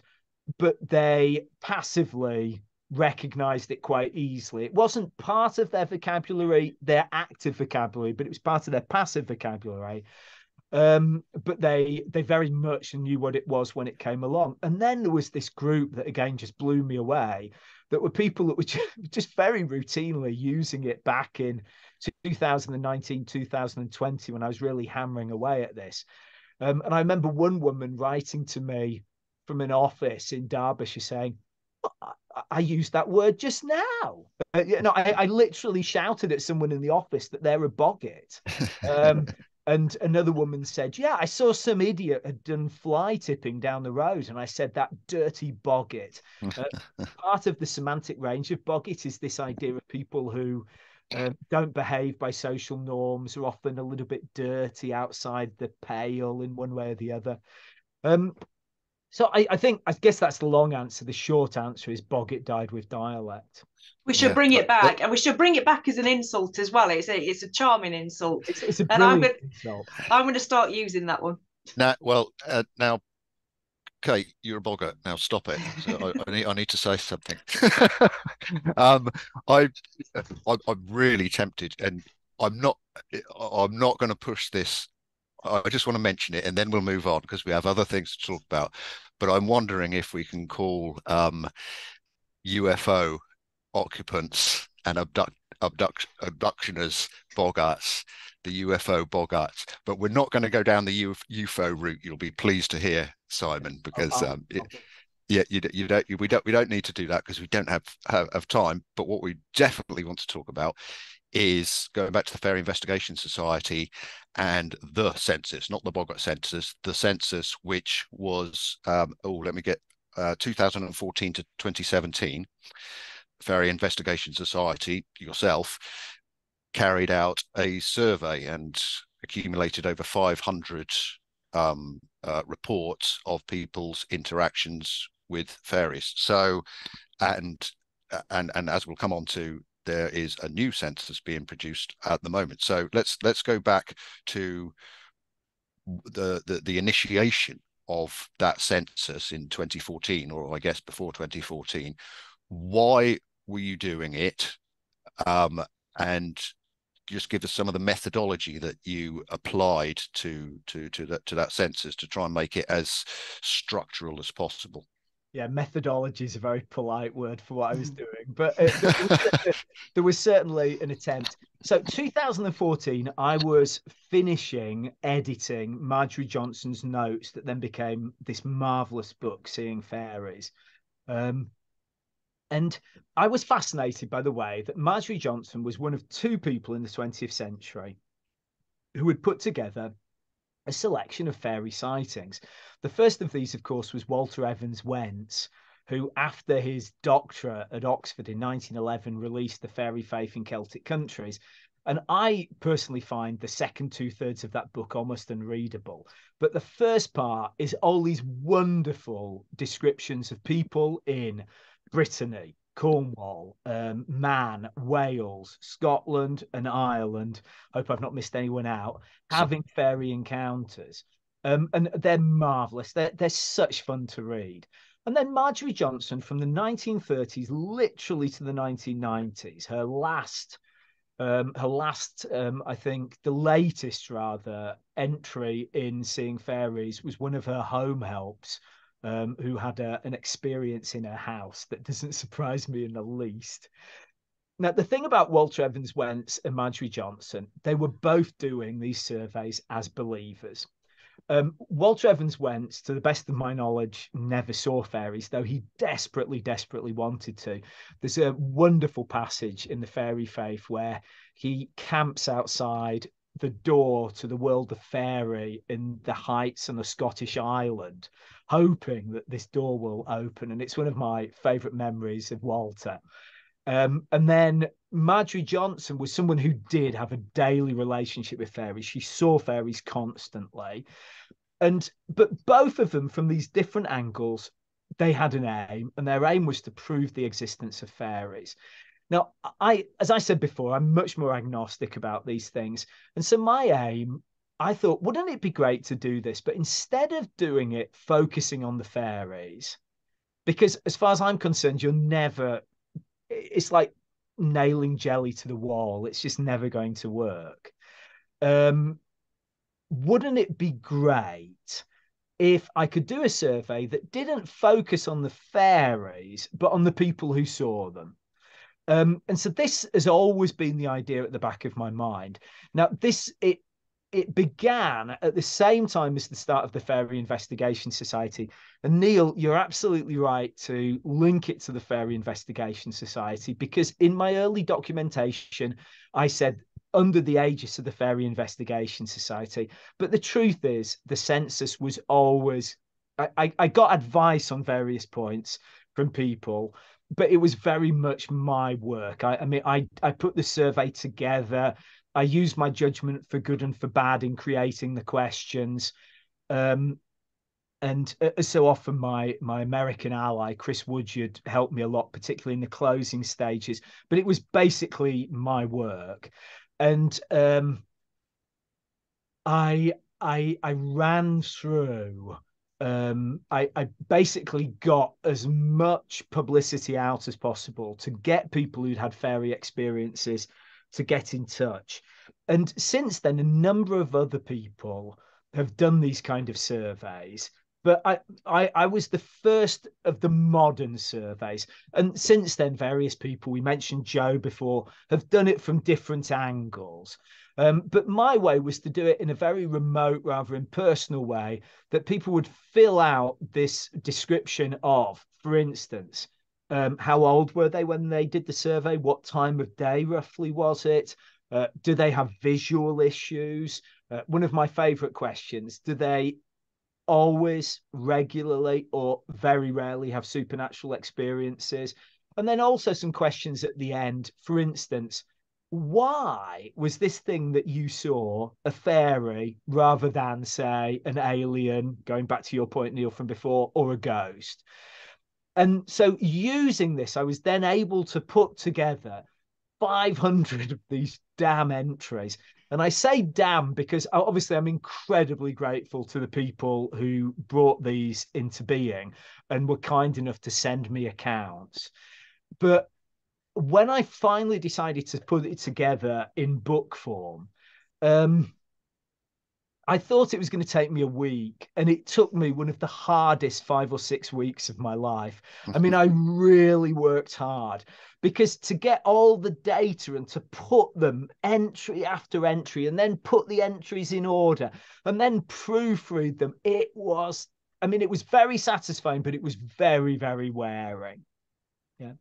[SPEAKER 2] but they passively recognized it quite easily. It wasn't part of their vocabulary, their active vocabulary, but it was part of their passive vocabulary. Um, but they they very much knew what it was when it came along. And then there was this group that again just blew me away. That were people that were just, very routinely using it back in 2019, 2020 when I was really hammering away at this. Um, and I remember one woman writing to me from an office in Derbyshire saying, I, I used that word just now. Uh, you know, I, I, literally shouted at someone in the office that they're a boggart. Um, and another woman said, Yeah, I saw some idiot had done fly tipping down the road. And I said, That dirty boggart. Uh, part of the semantic range of boggart is this idea of people who um, don't behave by social norms, are often a little bit dirty outside the pale in one way or the other. Um, so I, I, think I guess that's the long answer. The short answer is Boggart died with dialect.
[SPEAKER 1] We should yeah, bring it back, but, and we should bring it back as an insult as well. It's a it's a charming insult.
[SPEAKER 2] It's, it's a and I'm gonna, insult.
[SPEAKER 1] I'm going to start using that one.
[SPEAKER 3] Now, well, uh, now, Kate, you're a boggart. Now stop it. So I, I, need I need to say something. um, I, I I'm really tempted, and I'm not I'm not going to push this I just want to mention it, and then we'll move on because we have other things to talk about. But I'm wondering if we can call um, UFO occupants and abduct, abduct, abductioners boggarts, the UFO bogarts. But we're not going to go down the UFO route. You'll be pleased to hear, Simon, because um, it, yeah, you, you don't, we don't, we don't need to do that because we don't have, have, have time. But what we definitely want to talk about is going back to the Fairy Investigation Society and the census, not the Boggart census, the census, which was, um, oh, let me get uh, 2014 to 2017. Fairy Investigation Society, yourself, carried out a survey and accumulated over 500 um, uh, reports of people's interactions with fairies. So, and and and as we'll come on to, there is a new census being produced at the moment. So let's let's go back to the the, the initiation of that census in 2014, or I guess before 2014. Why were you doing it? Um, and just give us some of the methodology that you applied to to to that to that census to try and make it as structural as possible
[SPEAKER 2] yeah, methodology is a very polite word for what I was doing, but uh, there, was, there, was, certainly an attempt. So, 2014, I was finishing editing Marjorie Johnson's notes that then became this marvelous book, Seeing Fairies. Um, and I was fascinated by the way that Marjorie Johnson was one of two people in the 20th century who had put together a selection of fairy sightings. The first of these, of course, was Walter Evans Wentz, who, after his doctorate at Oxford in 1911, released The Fairy Faith in Celtic Countries. And I personally find the second two thirds of that book almost unreadable. But the first part is all these wonderful descriptions of people in Brittany, Cornwall, um, Man, Wales, Scotland, and Ireland. Hope I've not missed anyone out. Having fairy encounters, um, and they're marvelous. They're they're such fun to read. And then Marjorie Johnson from the 1930s, literally to the 1990s, her last, um, her last, um, I think, the latest rather entry in Seeing Fairies was one of her home helps um, who had a, an experience in her house that doesn't surprise me in the least. Now, the thing about Walter Evans Wentz and Marjorie Johnson, they were both doing these surveys as believers. Um, Walter Evans Wentz, to the best of my knowledge, never saw fairies, though he desperately, desperately wanted to. There's a wonderful passage in the fairy faith where he camps outside the door to the world of fairy in the heights on a Scottish island, hoping that this door will open. And it's one of my favorite memories of Walter. Um, and then Marjorie Johnson was someone who did have a daily relationship with fairies. She saw fairies constantly. And but both of them from these different angles, they had an aim, and their aim was to prove the existence of fairies. Now, I, as I said before, I'm much more agnostic about these things. And so my aim, I thought, wouldn't it be great to do this? But instead of doing it focusing on the fairies, because as far as I'm concerned, you're never, it's like nailing jelly to the wall. It's just never going to work. Um, wouldn't it be great if I could do a survey that didn't focus on the fairies, but on the people who saw them? Um, and so this has always been the idea at the back of my mind. Now, this it it began at the same time as the start of the Fairy Investigation Society. And Neil, you're absolutely right to link it to the Fairy Investigation Society because in my early documentation, I said under the aegis of the Fairy Investigation Society. But the truth is, the census was always, I, I got advice on various points from people but it was very much my work. I, I, mean, I, I put the survey together. I used my judgment for good and for bad in creating the questions. Um, and uh, so often, my my American ally Chris Woodyard helped me a lot, particularly in the closing stages. But it was basically my work, and um, I I I ran through um, I, I, basically got as much publicity out as possible to get people who'd had fairy experiences to get in touch. And since then, a number of other people have done these kind of surveys but I, I I was the first of the modern surveys and since then various people we mentioned joe before have done it from different angles um, but my way was to do it in a very remote rather impersonal way that people would fill out this description of for instance um, how old were they when they did the survey what time of day roughly was it uh, do they have visual issues uh, one of my favorite questions do they always, regularly, or very rarely have supernatural experiences? And then also some questions at the end. For instance, why was this thing that you saw a fairy rather than, say, an alien, going back to your point, Neil, from before, or a ghost? And so, using this, I was then able to put together 500 of these damn entries and I say damn because obviously I'm incredibly grateful to the people who brought these into being and were kind enough to send me accounts. But when I finally decided to put it together in book form, um, I thought it was going to take me a week, and it took me one of the hardest five or six weeks of my life. I mean, I really worked hard because to get all the data and to put them entry after entry and then put the entries in order and then proofread them, it was, I mean, it was very satisfying, but it was very, very wearing. Yeah.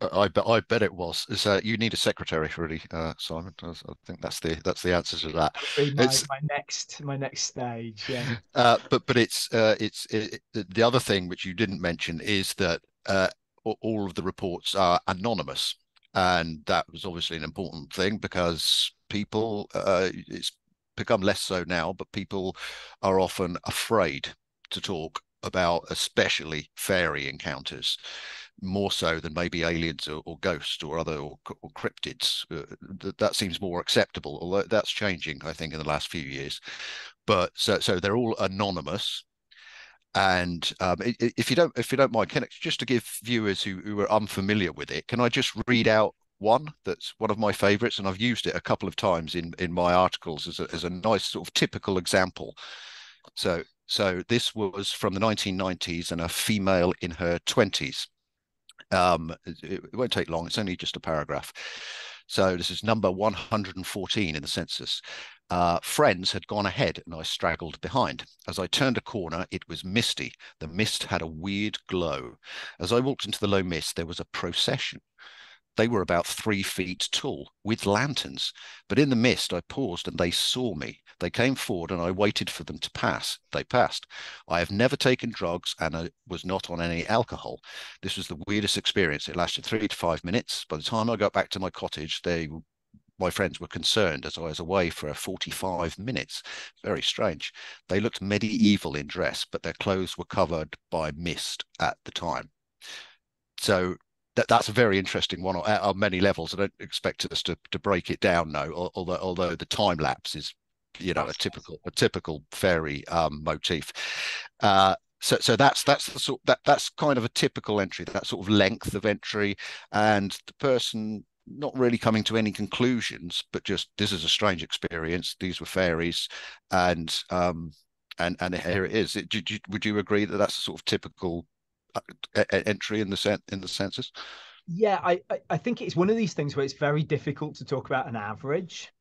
[SPEAKER 3] I bet I bet it was. Is uh, you need a secretary, really, uh, Simon? I think that's the that's the answer to that.
[SPEAKER 2] My, it's my next my next stage. Yeah.
[SPEAKER 3] Uh, but but it's uh, it's it, the other thing which you didn't mention is that uh, all of the reports are anonymous, and that was obviously an important thing because people uh, it's become less so now, but people are often afraid to talk about especially fairy encounters more so than maybe aliens or, or ghosts or other or, or cryptids. Uh, that, that seems more acceptable, although that's changing, I think, in the last few years. But so so they're all anonymous. And um, if you don't, if you don't mind, can just to give viewers who, who are unfamiliar with it, can I just read out one that's one of my favorites, and I've used it a couple of times in in my articles as a, as a nice sort of typical example. So so this was from the 1990s and a female in her 20s. Um, it, it won't take long. It's only just a paragraph. So this is number 114 in the census. Uh, friends had gone ahead and I straggled behind. As I turned a corner, it was misty. The mist had a weird glow. As I walked into the low mist, there was a procession. They were about three feet tall with lanterns, but in the mist I paused and they saw me. They came forward and I waited for them to pass. They passed. I have never taken drugs and I was not on any alcohol. This was the weirdest experience. It lasted three to five minutes. By the time I got back to my cottage, they my friends were concerned as I was away for 45 minutes. Very strange. They looked medieval in dress, but their clothes were covered by mist at the time. So that that's a very interesting one on, on, many levels. I don't expect us to to break it down now, although although the time lapse is you know a typical a typical fairy um, motif. Uh, so so that's that's the sort that that's kind of a typical entry, that sort of length of entry, and the person not really coming to any conclusions, but just this is a strange experience. These were fairies, and um, and and here it is. It, you, would you agree that that's a sort of typical entry in the in the census?
[SPEAKER 2] Yeah, I I think it's one of these things where it's very difficult to talk about an average,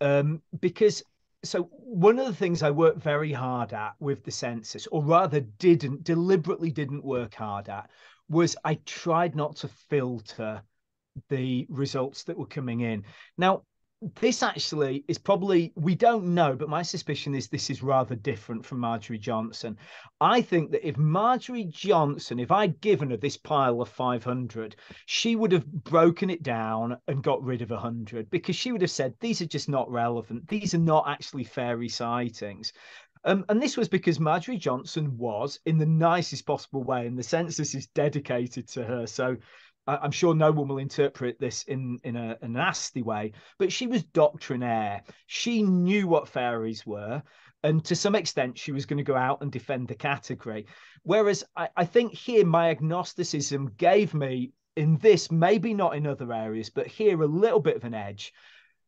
[SPEAKER 2] um, because so one of the things I worked very hard at with the census, or rather didn't deliberately didn't work hard at, was I tried not to filter the results that were coming in. Now, this actually is probably we don't know but my suspicion is this is rather different from marjorie johnson. I think that if marjorie johnson if i'd given her this pile of 500 she would have broken it down and got rid of 100 because she would have said these are just not relevant. These are not actually fairy sightings. Um, and this was because Marjorie Johnson was, in the nicest possible way, and the census is dedicated to her. So I'm sure no one will interpret this in in a, a, nasty way, but she was doctrinaire. She knew what fairies were, and to some extent, she was going to go out and defend the category. Whereas I, I think here my agnosticism gave me in this, maybe not in other areas, but here a little bit of an edge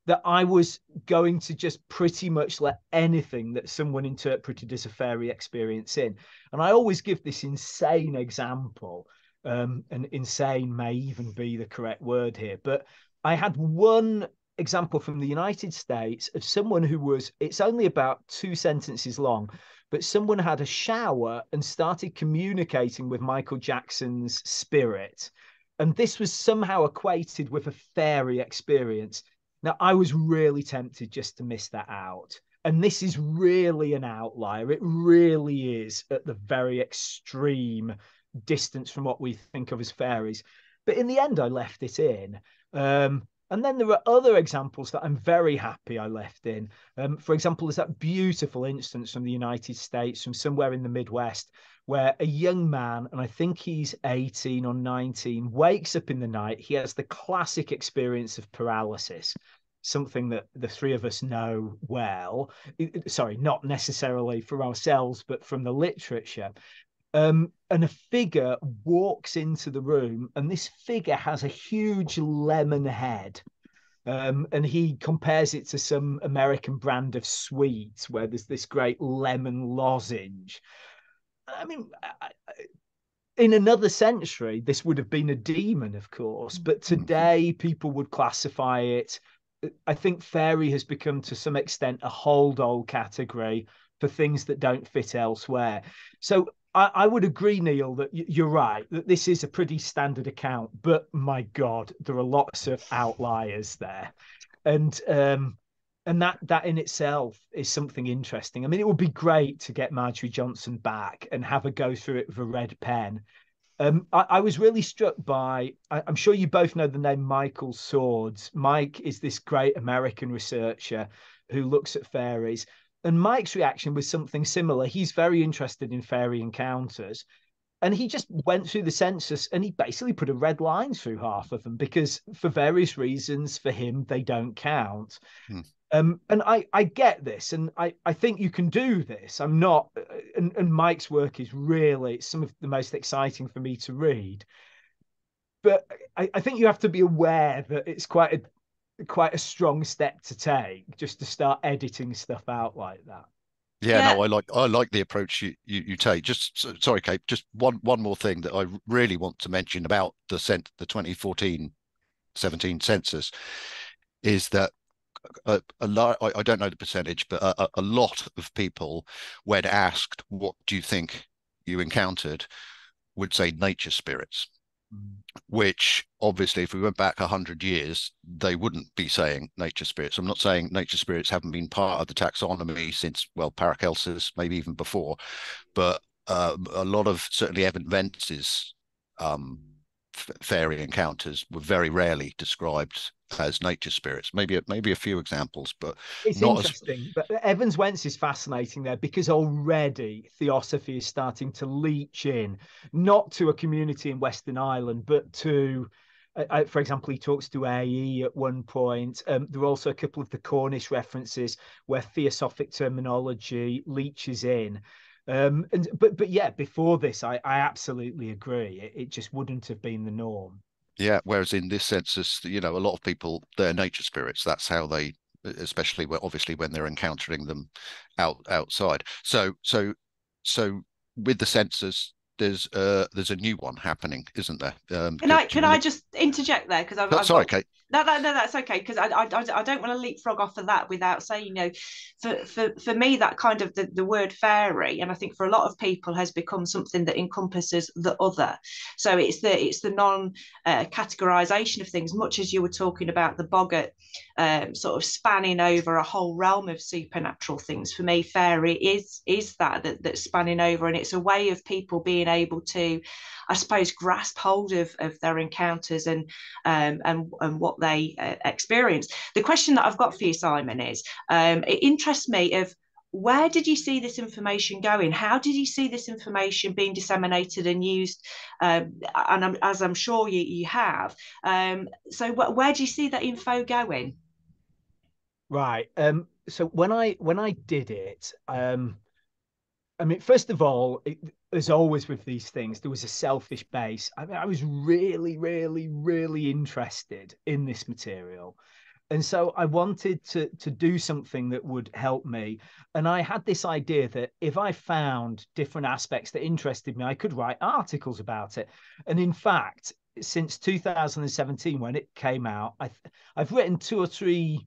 [SPEAKER 2] that I was going to just pretty much let anything that someone interpreted as a fairy experience in. And I always give this insane example, um, and insane may even be the correct word here, but I had one example from the United States of someone who was, it's only about two sentences long, but someone had a shower and started communicating with Michael Jackson's spirit. And this was somehow equated with a fairy experience. Now, I was really tempted just to miss that out. And this is really an outlier. It really is at the very extreme distance from what we think of as fairies. But in the end, I left it in. Um, and then there are other examples that I'm very happy I left in. Um, for example, there's that beautiful instance from the United States, from somewhere in the Midwest, where a young man, and I think he's 18 or 19, wakes up in the night. He has the classic experience of paralysis, something that the three of us know well. Sorry, not necessarily for ourselves, but from the literature. Um, and a figure walks into the room, and this figure has a huge lemon head. Um, and he compares it to some American brand of sweets where there's this great lemon lozenge. I mean, in another century, this would have been a demon, of course, but mm-hmm. today people would classify it. I think fairy has become to some extent a hold all category for things that don't fit elsewhere. So I, I, would agree, Neil, that you're right, that this is a pretty standard account, but my God, there are lots of outliers there. And um, and that that in itself is something interesting. I mean, it would be great to get Marjorie Johnson back and have her go through it with a red pen. Um, I, I, was really struck by. I, am sure you both know the name Michael Swords. Mike is this great American researcher who looks at fairies. And Mike's reaction was something similar. He's very interested in fairy encounters. And he just went through the census and he basically put a red line through half of them because, for various reasons, for him, they don't count. Hmm. Um, and I, I get this, and I, I think you can do this. I'm not, and, and Mike's work is really some of the most exciting for me to read. But I, I think you have to be aware that it's quite a quite a strong step to take just to start editing stuff out like that.
[SPEAKER 3] Yeah, yeah, no, I like I like the approach you, you, you take. Just sorry, Kate. Just one one more thing that I really want to mention about the cent the 2014 17 census is that a, a lot I, I, don't know the percentage, but a, a lot of people, when asked what do you think you encountered, would say nature spirits which obviously if we went back 100 years they wouldn't be saying nature spirits. I'm not saying nature spirits haven't been part of the taxonomy since well paracelsus maybe even before. But uh, a lot of certainly Evans Wentz's um, fairy encounters were very rarely described as nature spirits. Maybe maybe a few examples, but
[SPEAKER 2] it's interesting. As... But Evans Wentz is fascinating there because already theosophy is starting to leach in, not to a community in Western Ireland, but to uh, uh for example, he talks to AE at one point. Um, there are also a couple of the Cornish references where theosophic terminology leaches in. Um, and but but yeah, before this, I, I absolutely agree. It, it just wouldn't have been the norm.
[SPEAKER 3] Yeah. Whereas in this census, you know, a lot of people they're nature spirits. That's how they, especially when, obviously when they're encountering them out outside. So so so with the census, there's uh there's a new one happening, isn't there?
[SPEAKER 1] Um, can I can I just interject there because I've,
[SPEAKER 3] no, I've sorry, got, Kate.
[SPEAKER 1] No, no, no, that's okay because I, I, I don't want to leapfrog off of that without saying, you know, for for for me that kind of the, the word fairy, and I think for a lot of people has become something that encompasses the other. So it's the it's the non uh, categorization of things, much as you were talking about the boggart um, sort of spanning over a whole realm of supernatural things. For me, fairy is is that, that that's spanning over, and it's a way of people being able to, I suppose, grasp hold of of their encounters and um, and and what they uh, experience. The question that I've got for you, Simon, is um, it interests me of where did you see this information going? How did you see this information being disseminated and used? Um, and I'm, as I'm sure you, you have. Um, so wh- where do you see that info going?
[SPEAKER 2] Right. Um, so when I when I did it, um, I mean, first of all, it, as always with these things, there was a selfish base. I mean, I was really, really, really interested in this material. And so I wanted to to do something that would help me. And I had this idea that if I found different aspects that interested me, I could write articles about it. And in fact, since 2017 when it came out, I I've written two or three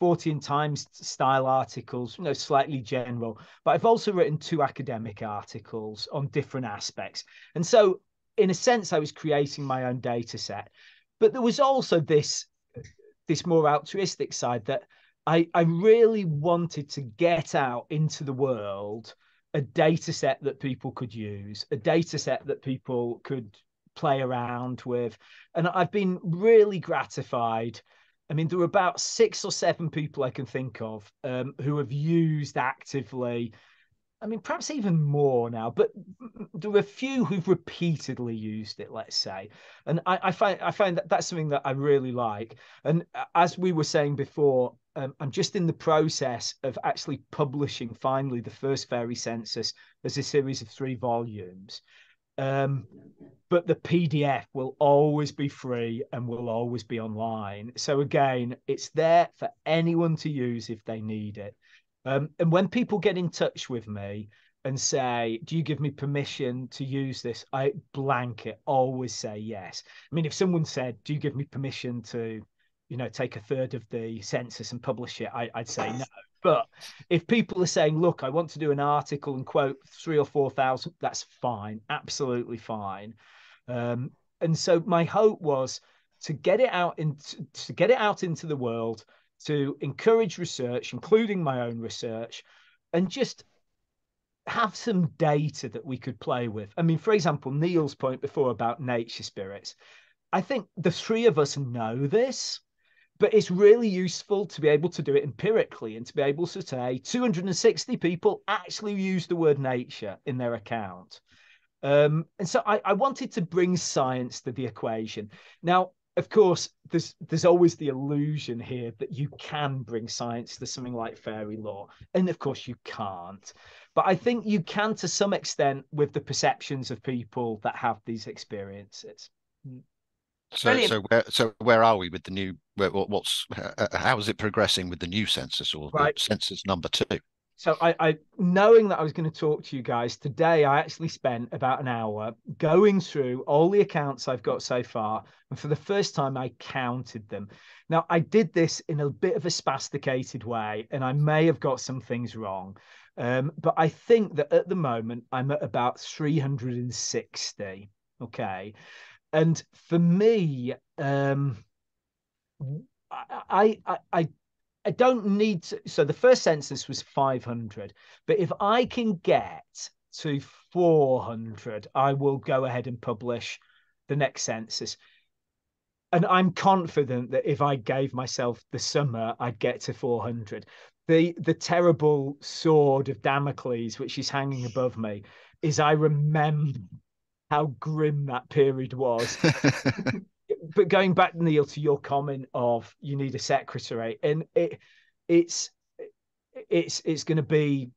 [SPEAKER 2] Fortean Times style articles, you know, slightly general, but I've also written two academic articles on different aspects. And so in a sense, I was creating my own data set. But there was also this this more altruistic side that I, I really wanted to get out into the world a data set that people could use, a data set that people could play around with. And I've been really gratified. I mean, there are about six or seven people I can think of um, who have used actively I mean, perhaps even more now, but there are a few who've repeatedly used it, let's say, and I, I find I find that that's something that I really like. And as we were saying before, um, I'm just in the process of actually publishing finally the first fairy census as a series of three volumes. Um, but the PDF will always be free and will always be online. So again, it's there for anyone to use if they need it. Um, and when people get in touch with me and say, Do you give me permission to use this? I blanket always say yes. I mean, if someone said, Do you give me permission to, you know, take a third of the census and publish it? I, would say no. But if people are saying, Look, I want to do an article and quote three or 4,000, that's fine, absolutely fine. Um, and so my hope was to get it out into to get it out into the world to encourage research, including my own research, and just have some data that we could play with. I mean, for example, Neil's point before about nature spirits. I think the three of us know this, but it's really useful to be able to do it empirically and to be able to say 260 people actually use the word nature in their account. Um, and so I, I wanted to bring science to the equation. Now, of course, there's there's always the illusion here that you can bring science to something like fairy lore, and of course you can't. But I think you can to some extent with the perceptions of people that have these experiences.
[SPEAKER 3] So, Brilliant. so where, so where are we with the new? Where, what's how is it progressing with the new census or right. census number two?
[SPEAKER 2] So I, I, knowing that I was going to talk to you guys today, I actually spent about an hour going through all the accounts I've got so far, and for the first time, I counted them. Now I did this in a bit of a spasticated way, and I may have got some things wrong, um, but I think that at the moment I'm at about 360. Okay, and for me, um, I, I, I I don't need to. So the first census was 500, but if I can get to 400, I will go ahead and publish the next census. And I'm confident that if I gave myself the summer, I'd get to 400. The the terrible sword of Damocles, which is hanging above me, is I remember how grim that period was. but going back, Neil, to your comment of you need a secretary, and it it's it's it's going to be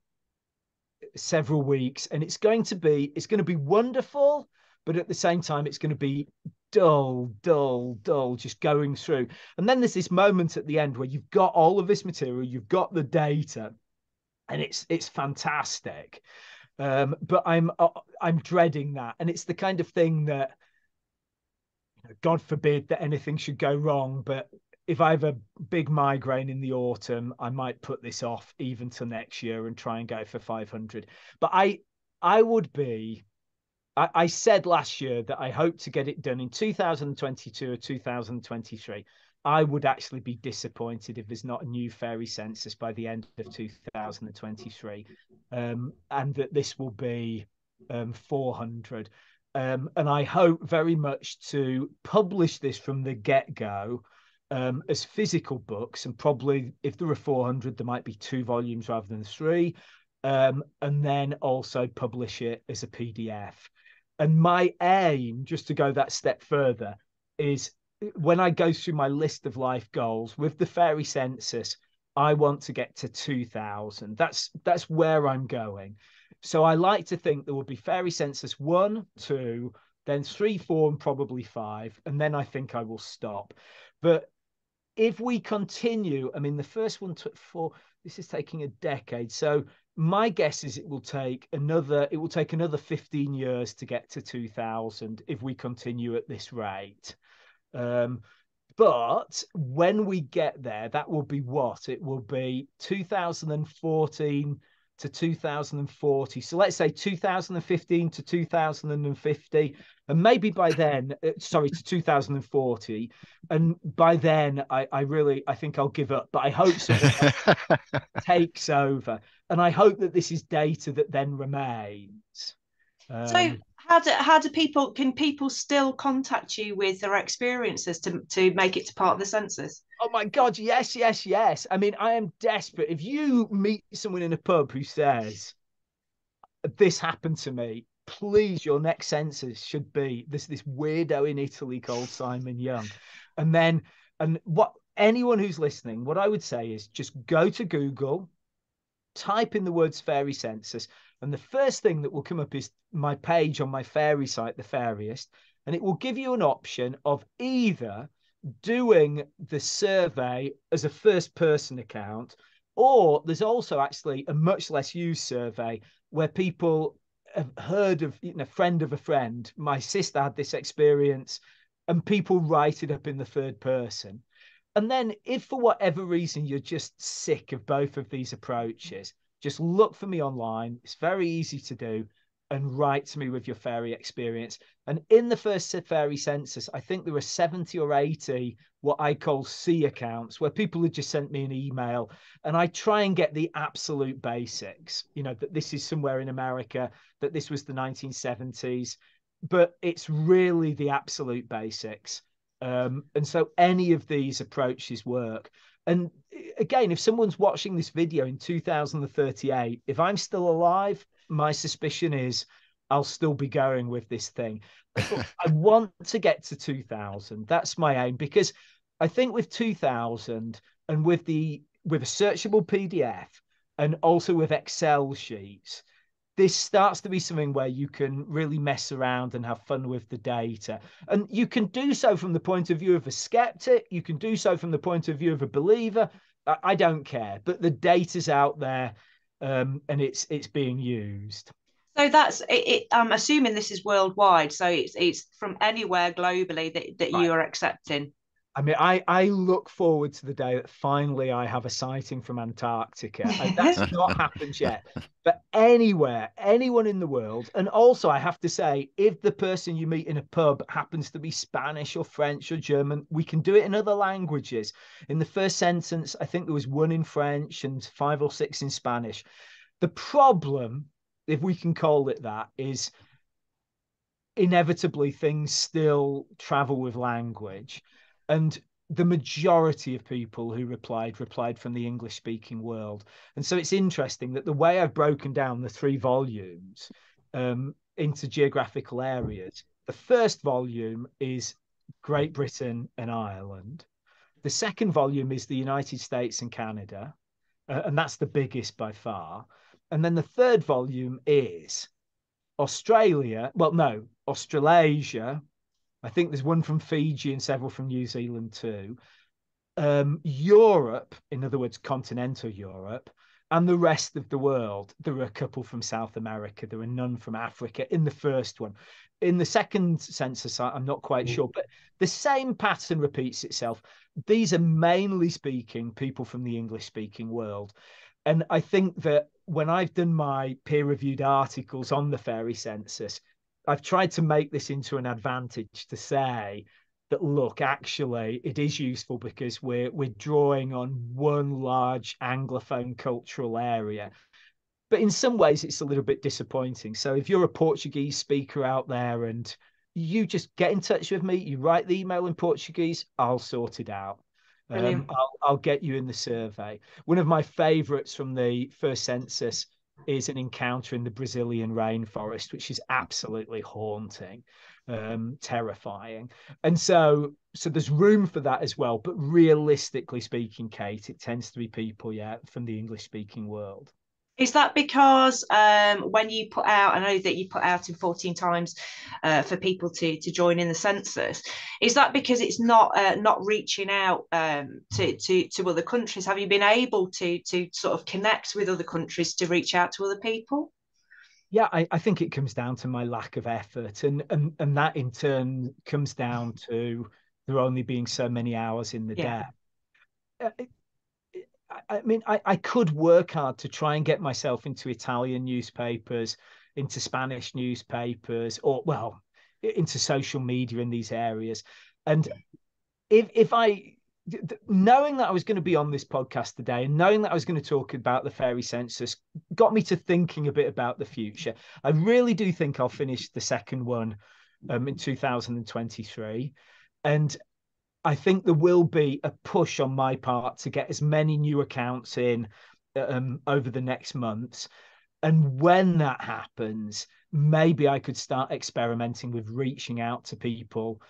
[SPEAKER 2] several weeks, and it's going to be it's going to be wonderful, but at the same time, it's going to be dull, dull, dull, just going through. And then there's this moment at the end where you've got all of this material, you've got the data, and it's it's fantastic. Um, but I'm uh, I'm dreading that, and it's the kind of thing that God forbid that anything should go wrong, but if I have a big migraine in the autumn, I might put this off even till next year and try and go for 500. But I, I would be. I, I said last year that I hope to get it done in 2022 or 2023. I would actually be disappointed if there's not a new fairy census by the end of 2023, um, and that this will be um, 400. Um, and I hope very much to publish this from the get go um, as physical books. And probably if there are 400, there might be two volumes rather than three. Um, and then also publish it as a PDF. And my aim, just to go that step further, is when I go through my list of life goals with the fairy census, I want to get to 2000. That's that's where I'm going. So I like to think there will be fairy census one, two, then three, four, and probably five. And then I think I will stop. But if we continue, I mean, the first one took four. This is taking a decade. So my guess is it will take another. It will take another fifteen years to get to two thousand if we continue at this rate. Um, but when we get there, that will be what? It will be 2014 to 2040. So let's say 2015 to 2050. And maybe by then, uh, sorry, to 2040. And by then, I, I really, I think I'll give up, but I hope someone takes over. And I hope that this is data that then remains.
[SPEAKER 1] Um, so how do how do people can people still contact you with their experiences to to make it to part of the census?
[SPEAKER 2] Oh my god, yes, yes, yes. I mean, I am desperate. If you meet someone in a pub who says this happened to me, please your next census should be this this weirdo in Italy called Simon Young. And then and what anyone who's listening, what I would say is just go to Google, type in the words fairy census and the first thing that will come up is my page on my fairy site, The Fairyist, and it will give you an option of either doing the survey as a first person account, or there's also actually a much less used survey where people have heard of you know, a friend of a friend. My sister had this experience, and people write it up in the third person. And then, if for whatever reason you're just sick of both of these approaches, just look for me online. It's very easy to do and write to me with your fairy experience. And in the first fairy census, I think there were 70 or 80 what I call C accounts where people had just sent me an email and I try and get the absolute basics, you know, that this is somewhere in America, that this was the 1970s, but it's really the absolute basics. Um, and so any of these approaches work. And again, if someone's watching this video in 2038, if I'm still alive, my suspicion is I'll still be going with this thing. I want to get to 2000. That's my aim because I think with 2000 and with the with a searchable PDF and also with Excel sheets, this starts to be something where you can really mess around and have fun with the data. And you can do so from the point of view of a skeptic, you can do so from the point of view of a believer. I don't care, but the data's out there um, and it's it's being used.
[SPEAKER 1] So that's it, it, I'm assuming this is worldwide. So it's it's from anywhere globally that, that right. you are accepting.
[SPEAKER 2] I mean, I, I look forward to the day that finally I have a sighting from Antarctica. that's not happened yet. But anywhere, anyone in the world, and also I have to say, if the person you meet in a pub happens to be Spanish or French or German, we can do it in other languages. In the first sentence, I think there was one in French and five or six in Spanish. The problem, if we can call it that, is inevitably things still travel with language and the majority of people who replied replied from the English speaking world. And so it's interesting that the way I've broken down the three volumes um, into geographical areas, the first volume is Great Britain and Ireland. The second volume is the United States and Canada, uh, and that's the biggest by far. And then the third volume is Australia, well, no, Australasia, I think there's one from Fiji and several from New Zealand too. Um, Europe, in other words, continental Europe, and the rest of the world. There are a couple from South America. There are none from Africa in the first one. In the second census, I'm not quite mm. sure, but the same pattern repeats itself. These are mainly speaking people from the English speaking world. And I think that when I've done my peer reviewed articles on the fairy census, I've tried to make this into an advantage to say that look, actually, it is useful because we're we're drawing on one large anglophone cultural area. But in some ways, it's a little bit disappointing. So if you're a Portuguese speaker out there and you just get in touch with me, you write the email in Portuguese, I'll sort it out. Um, I'll, I'll get you in the survey. One of my favorites from the first census is an encounter in the Brazilian rainforest, which is absolutely haunting, um, terrifying. And so, so there's room for that as well. But realistically speaking, Kate, it tends to be people, yeah, from the English speaking world.
[SPEAKER 1] Is that because um, when you put out, I know that you put out in Fortean Times uh, for people to to join in the census. Is that because it's not uh, not reaching out um, to, to to other countries? Have you been able to to sort of connect with other countries to reach out to other people?
[SPEAKER 2] Yeah, I, I think it comes down to my lack of effort, and and and that in turn comes down to there only being so many hours in the yeah. day. I mean, I, I could work hard to try and get myself into Italian newspapers, into Spanish newspapers, or well, into social media in these areas. And if if I knowing that I was going to be on this podcast today and knowing that I was going to talk about the fairy census got me to thinking a bit about the future. I really do think I'll finish the second one um, in 2023. And I think there will be a push on my part to get as many new accounts in um, over the next months. And when that happens, maybe I could start experimenting with reaching out to people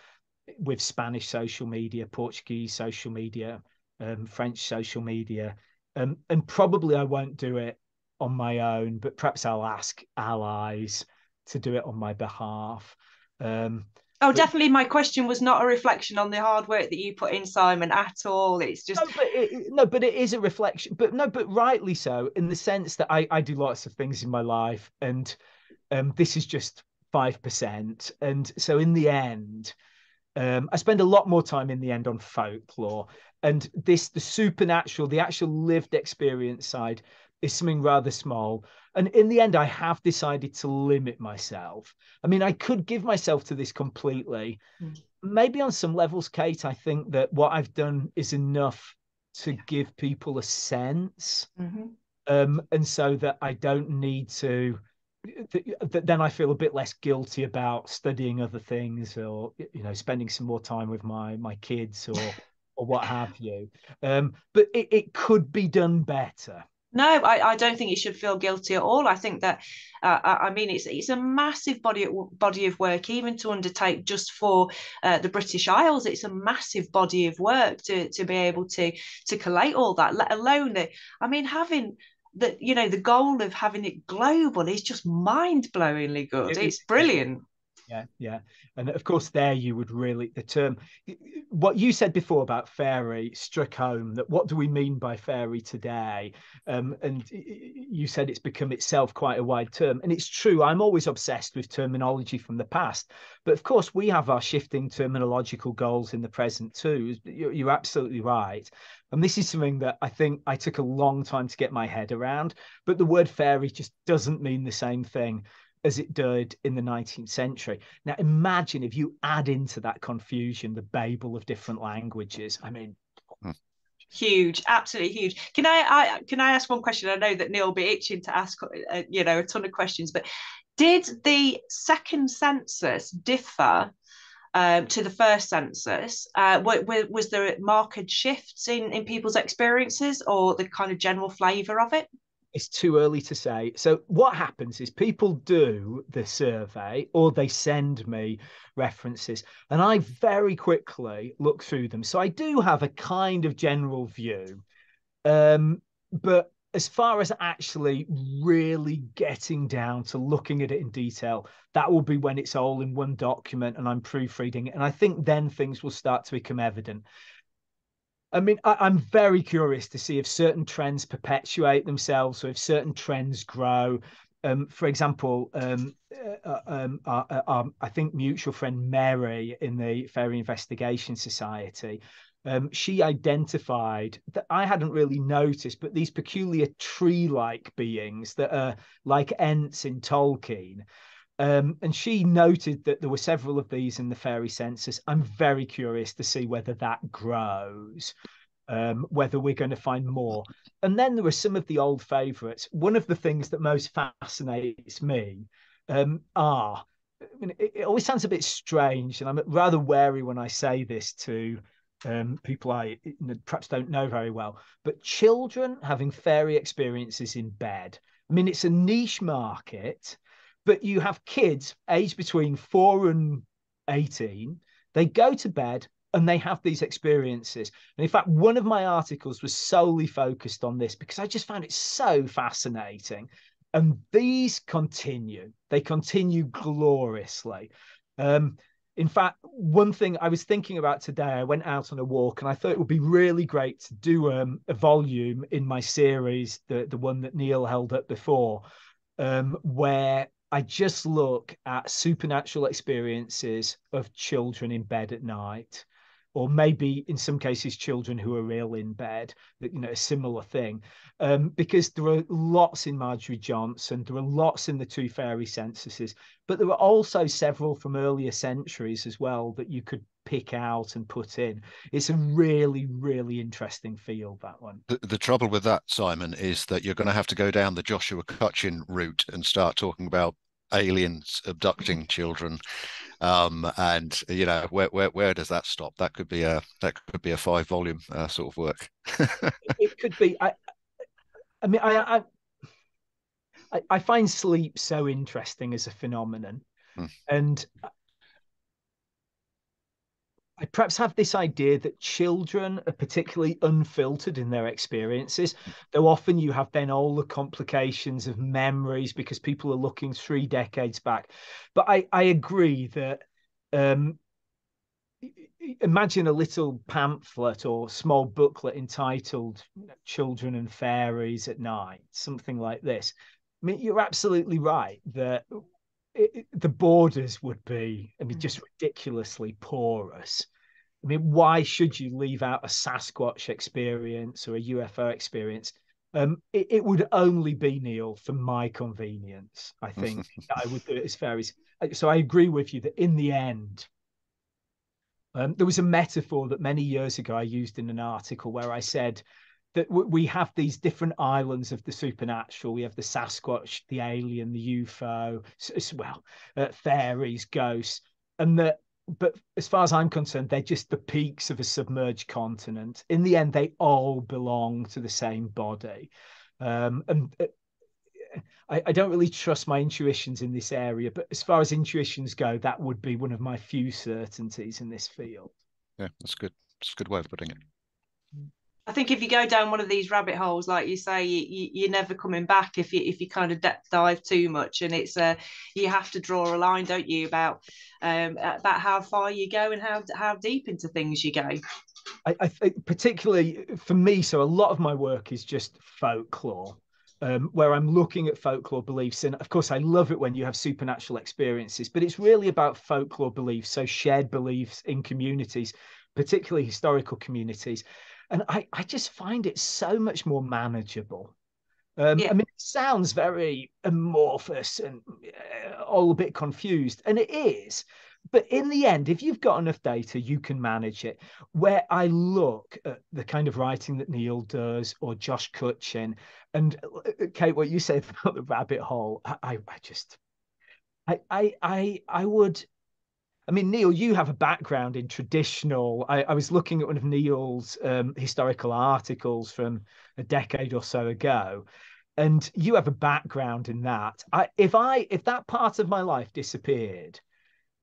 [SPEAKER 2] with Spanish social media, Portuguese social media, um, French social media. Um, and probably I won't do it on my own, but perhaps I'll ask allies to do it on my behalf. Um,
[SPEAKER 1] Oh, definitely. My question was not a reflection on the hard work that you put in, Simon, at all. It's just
[SPEAKER 2] no, but it, no, but it is a reflection. But no, but rightly so, in the sense that I I do lots of things in my life, and um, this is just five percent, and so in the end, um, I spend a lot more time in the end on folklore, and this the supernatural, the actual lived experience side is something rather small. And in the end, I have decided to limit myself. I mean, I could give myself to this completely. Mm. Maybe on some levels, Kate, I think that what I've done is enough to give people a sense. Mm-hmm. Um, and so that I don't need to that then I feel a bit less guilty about studying other things or you know spending some more time with my my kids or or what have you. Um, but it, it could be done better.
[SPEAKER 1] No, I, I don't think you should feel guilty at all. I think that, uh, I mean, it's it's a massive body of, body of work, even to undertake just for uh, the British Isles. It's a massive body of work to to be able to to collate all that. Let alone the, I mean, having the you know the goal of having it global is just mind blowingly good. It, it's brilliant
[SPEAKER 2] yeah yeah. And of course there you would really the term what you said before about fairy struck home that what do we mean by fairy today? Um, and you said it's become itself quite a wide term and it's true i'm always obsessed with terminology from the past. But of course we have our shifting terminological goals in the present too you're, you're absolutely right. And this is something that I think I took a long time to get my head around. But the word fairy just doesn't mean the same thing as it did in the 19th century. Now, imagine if you add into that confusion the babel of different languages. I mean,
[SPEAKER 1] hmm. huge, absolutely huge. Can I, I can I ask one question? I know that Neil will be itching to ask, uh, you know, a ton of questions, but did the second census differ um, to the first census, uh, was, was there marked shifts in, in people's experiences or the kind of general flavour of it?
[SPEAKER 2] It's too early to say. So what happens is people do the survey or they send me references and I very quickly look through them. So I do have a kind of general view. Um, but as far as actually really getting down to looking at it in detail, that will be when it's all in one document and I'm proofreading it. And I think then things will start to become evident. I mean, I, am very curious to see if certain trends perpetuate themselves or if certain trends grow. Um, for example, um, uh, uh um, uh, uh, um, I think mutual friend Mary in the Fairy Investigation Society, um, she identified that I hadn't really noticed, but these peculiar tree-like beings that are like Ents in Tolkien. Um, and she noted that there were several of these in the fairy census. I'm very curious to see whether that grows, um, whether we're going to find more. And then there are some of the old favourites. One of the things that most fascinates me um, are, I mean, it, it, always sounds a bit strange, and I'm rather wary when I say this to um, people I perhaps don't know very well, but children having fairy experiences in bed. I mean, it's a niche market but you have kids aged between four and 18. They go to bed and they have these experiences. And in fact, one of my articles was solely focused on this because I just found it so fascinating. And these continue, they continue gloriously. Um, in fact, one thing I was thinking about today, I went out on a walk and I thought it would be really great to do um, a volume in my series, the, the one that Neil held up before, um, where I just look at supernatural experiences of children in bed at night or maybe in some cases children who are ill in bed that you know a similar thing. Um, because there are lots in marjorie johnson there are lots in the two fairy censuses but there are also several from earlier centuries as well that you could pick out and put in. It's a really really interesting field that one.
[SPEAKER 3] The, the trouble with that simon is that you're going to have to go down the joshua cutchin route and start talking about aliens abducting children. Um, and you know where, where where does that stop? That could be a that could be a five volume uh, sort of work.
[SPEAKER 2] It could be. I i mean i i i find sleep so interesting as a phenomenon. Mm. and I perhaps have this idea that children are particularly unfiltered in their experiences, though often you have then all the complications of memories because people are looking three decades back. But I, I agree that um, imagine a little pamphlet or small booklet entitled Children and Fairies at Night, something like this. I mean, you're absolutely right that it, the borders would be, I mean, just mm. ridiculously porous. I mean, why should you leave out a Sasquatch experience or a UFO experience? Um, it, it, would only be Neil for my convenience. I think I would do it as fairies. So I agree with you that in the end, um, there was a metaphor that many years ago I used in an article where I said that we have these different islands of the supernatural. We have the Sasquatch, the alien, the UFO, as well, uh, fairies, ghosts, and that. But as far as I'm concerned, they're just the peaks of a submerged continent. In the end, they all belong to the same body, um, and. Uh, I, I don't really trust my intuitions in this area, but as far as intuitions go, that would be one of my few certainties in this field.
[SPEAKER 3] Yeah, that's good. That's a good way of putting it.
[SPEAKER 1] I think if you go down one of these rabbit holes, like you say, you, are never coming back if you if you kind of depth dive too much, and it's uh, you have to draw a line, don't you, about um, about how far you go and how how deep into things you go.
[SPEAKER 2] I, I think particularly for me, so a lot of my work is just folklore. Um, where I'm looking at folklore beliefs. And of course, I love it when you have supernatural experiences, but it's really about folklore beliefs, so shared beliefs in communities, particularly historical communities and I, I just find it so much more manageable. Um, yeah. I mean, it sounds very amorphous and uh, all a bit confused, and it is. But in the end, if you've got enough data, you can manage it. Where I look at the kind of writing that Neil does or Josh Cutchin, and uh, Kate, what you say about the rabbit hole, I, I just, I, I, I, I would I mean, Neil, you have a background in traditional. I, I was looking at one of Neil's um, historical articles from a decade or so ago, and you have a background in that. I, if I if that part of my life disappeared,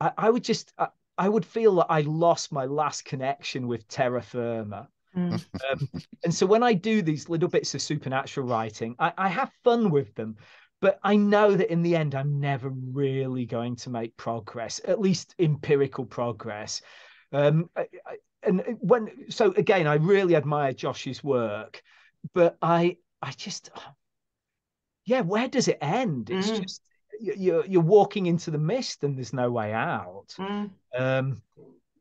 [SPEAKER 2] I, I would just I, I, would feel that I lost my last connection with terra firma. Mm. Um, and so when I do these little bits of supernatural writing, I, I have fun with them, but I know that in the end, I'm never really going to make progress, at least empirical progress. Um, and when so again, I really admire Josh's work, but I I just yeah, where does it end? It's mm. just you're you're walking into the mist and there's no way out. Mm. Um,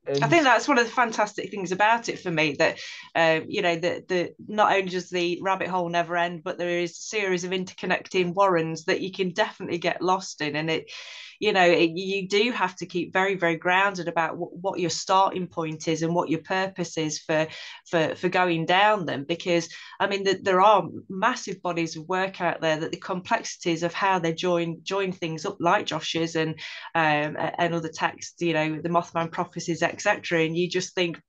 [SPEAKER 1] and... I think that's one of the fantastic things about it for me that um, you know that the not only does the rabbit hole never end, but there is a series of interconnecting warrens that you can definitely get lost in, and it you know it, you do have to keep very very grounded about w- what your starting point is and what your purpose is for for for going down them because i mean the, there are massive bodies of work out there that the complexities of how they join join things up like josh's and um and other texts you know the mothman prophecies etc and you just think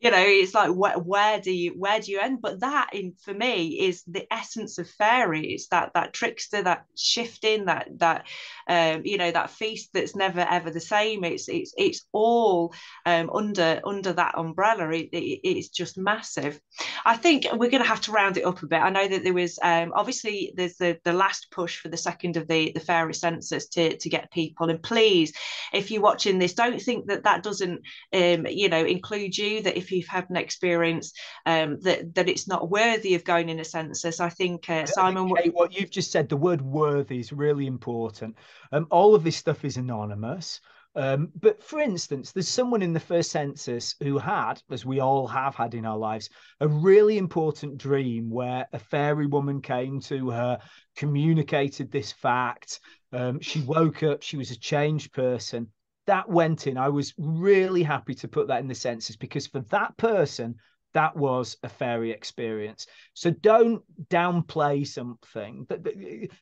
[SPEAKER 1] you know it's like where, where do you where do you end? But that in for me is the essence of fairies that that trickster that shifting that that um you know that feast that's never ever the same. It's it's it's all um under under that umbrella. It, it, it's just massive. I think we're going to have to round it up a bit. I know that there was um obviously there's the the last push for the second of the the fairy census to to get people. And please if you're watching this don't think that that doesn't um you know include you that if if you've had an experience um, that that it's not worthy of going in a census. I think uh, Simon,
[SPEAKER 2] Kate, what you've just said, the word "worthy" is really important. Um, all of this stuff is anonymous. Um, but for instance, there's someone in the first census who had, as we all have had in our lives, a really important dream where a fairy woman came to her, communicated this fact. Um, she woke up, she was a changed person that went in. I was really happy to put that in the census because for that person, that was a fairy experience. So don't downplay something.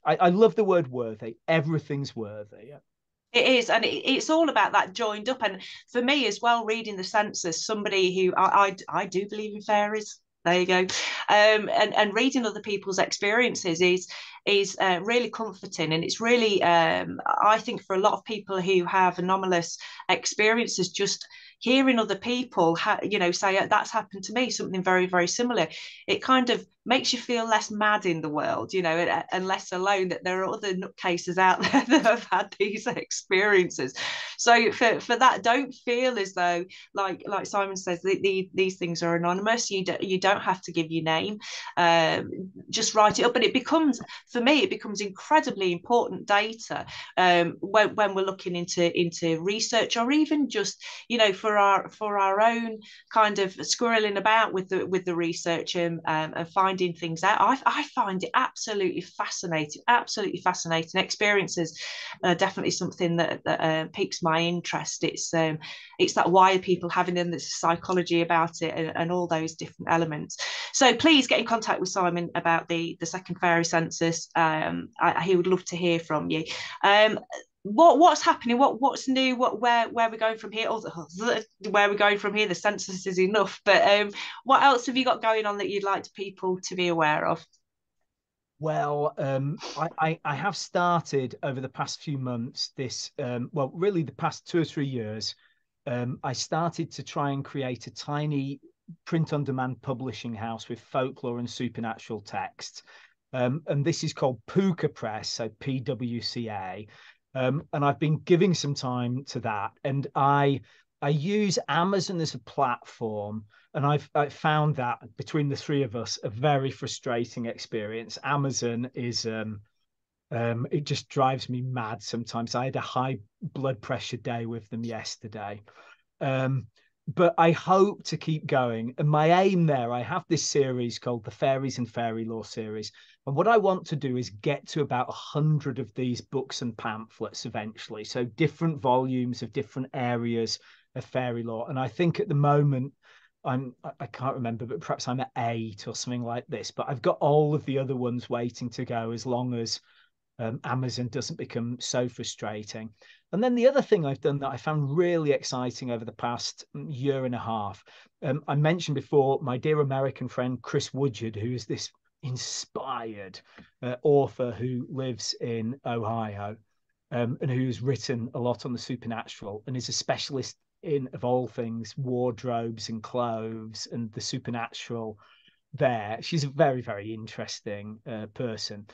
[SPEAKER 2] I, I love the word worthy. Everything's worthy.
[SPEAKER 1] It is, and it's all about that joined up. And for me as well, reading the census, somebody who I, I, I do believe in fairies there you go um, and and reading other people's experiences is is uh, really comforting. And it's really um, i think for a lot of people who have anomalous experiences just hearing other people ha- you know say that's happened to me something very very similar it kind of makes you feel less mad in the world, you know, and, and less alone that there are other nutcases out there that have had these experiences. So for, for that, don't feel as though, like like Simon says, the, the, these things are anonymous. You, do, you don't have to give your name. Um, just write it up. But it becomes, for me, it becomes incredibly important data um, when, when we're looking into into research or even just, you know, for our for our own kind of squirreling about with the with the research and, um, and finding finding things out. I, I find it absolutely fascinating, absolutely fascinating experiences. Uh, definitely something that, that uh, piques my interest. It's um, it's that why are people having them, the psychology about it, and, and, all those different elements. So please get in contact with Simon about the the second fairy census. Um, I, he would love to hear from you. Um, what what's happening? What what's new? What where where we're going from here? Oh, where we're going from here? The census is enough. But um what else have you got going on that you'd like people to be aware of?
[SPEAKER 2] Well um I, I, I have started over the past few months this um well really the past two or three years um i started to try and create a tiny print on demand publishing house with folklore and supernatural texts. Um, and this is called Puka Press, so PWCA, um, and I've been giving some time to that. And I I use Amazon as a platform, and I've I found that between the three of us, a very frustrating experience. Amazon is um, um, it just drives me mad sometimes. I had a high blood pressure day with them yesterday. Um, but I hope to keep going. And my aim there, I have this series called the Fairies and Fairy Lore series. And what I want to do is get to about 100 of these books and pamphlets eventually. So different volumes of different areas of fairy lore. And I think at the moment, I'm I can't remember, but perhaps I'm at eight or something like this. But I've got all of the other ones waiting to go as long as um, Amazon doesn't become so frustrating. And then the other thing I've done that I found really exciting over the past year and a half, um, I mentioned before my dear American friend Chris Woodyard, who is this inspired uh, author who lives in Ohio um, and who's written a lot on the supernatural and is a specialist in, of all things, wardrobes and clothes and the supernatural there. She's a very, very interesting uh, person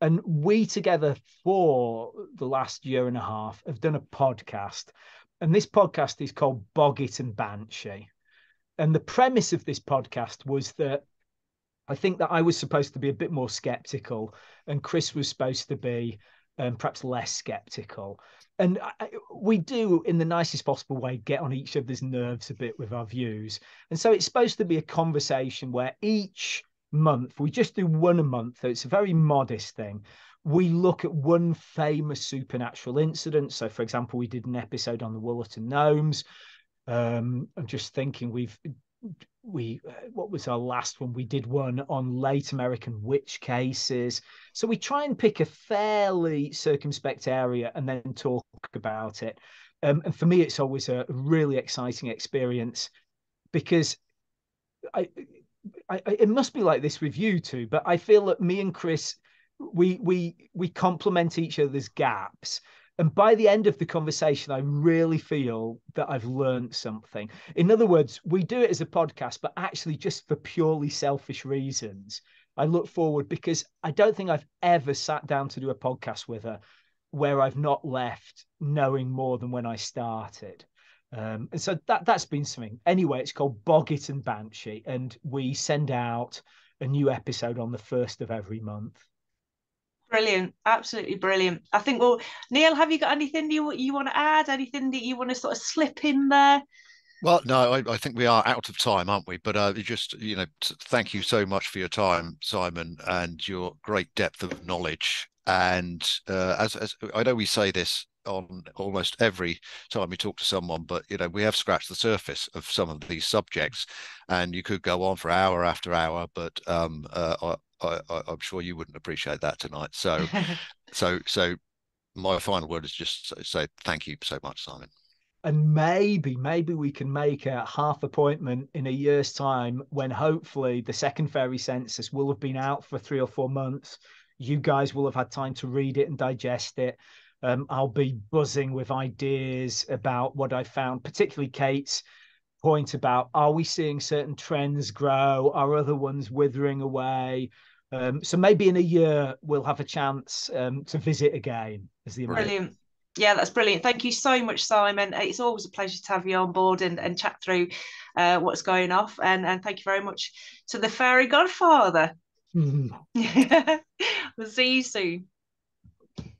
[SPEAKER 2] and we together for the last year and a half have done a podcast and this podcast is called boggart and banshee and the premise of this podcast was that i think that i was supposed to be a bit more skeptical and chris was supposed to be um, perhaps less skeptical and I, we do in the nicest possible way get on each other's nerves a bit with our views and so it's supposed to be a conversation where each month. We just do one a month. So it's a very modest thing. We look at one famous supernatural incident. So, for example, we did an episode on the Wollaton Gnomes. Um, I'm just thinking we've we what was our last one? We did one on late american witch cases. So we try and pick a fairly circumspect area and then talk about it. Um, and for me it's always a really exciting experience because I, I, it must be like this with you too but I feel that me and Chris, we we we complement each other's gaps. And by the end of the conversation, I really feel that I've learned something. In other words, we do it as a podcast, but actually just for purely selfish reasons. I look forward because I don't think I've ever sat down to do a podcast with her where I've not left knowing more than when I started. Um, and so that that's been something. Anyway, it's called Boggart and Banshee, and we send out a new episode on the first of every month.
[SPEAKER 1] Brilliant, absolutely brilliant. I think. Well, Neil, have you got anything you you want to add? Anything that you want to sort of slip in there?
[SPEAKER 3] Well, no, I, I, think we are out of time, aren't we? But uh, just you know, thank you so much for your time, Simon, and your great depth of knowledge. And uh, as, as I know, we say this on almost every time we talk to someone, but you know, we have scratched the surface of some of these subjects, and you could go on for hour after hour. But um, uh, I, I, I'm sure you wouldn't appreciate that tonight. So, so, so, my final word is just say thank you so much, Simon.
[SPEAKER 2] And maybe maybe we can make a half appointment in a year's time when hopefully the second fairy census will have been out for three or four months. You guys will have had time to read it and digest it. Um, i'll be buzzing with ideas about what i found particularly kate's point about are we seeing certain trends grow? Are other ones withering away um, so maybe in a year we'll have a chance um, to visit again as the
[SPEAKER 1] brilliant yeah, that's brilliant. Thank you so much, Simon. It's always a pleasure to have you on board and, and chat through uh, what's going off. And, and thank you very much to the fairy godfather. Mm-hmm. we'll see you soon.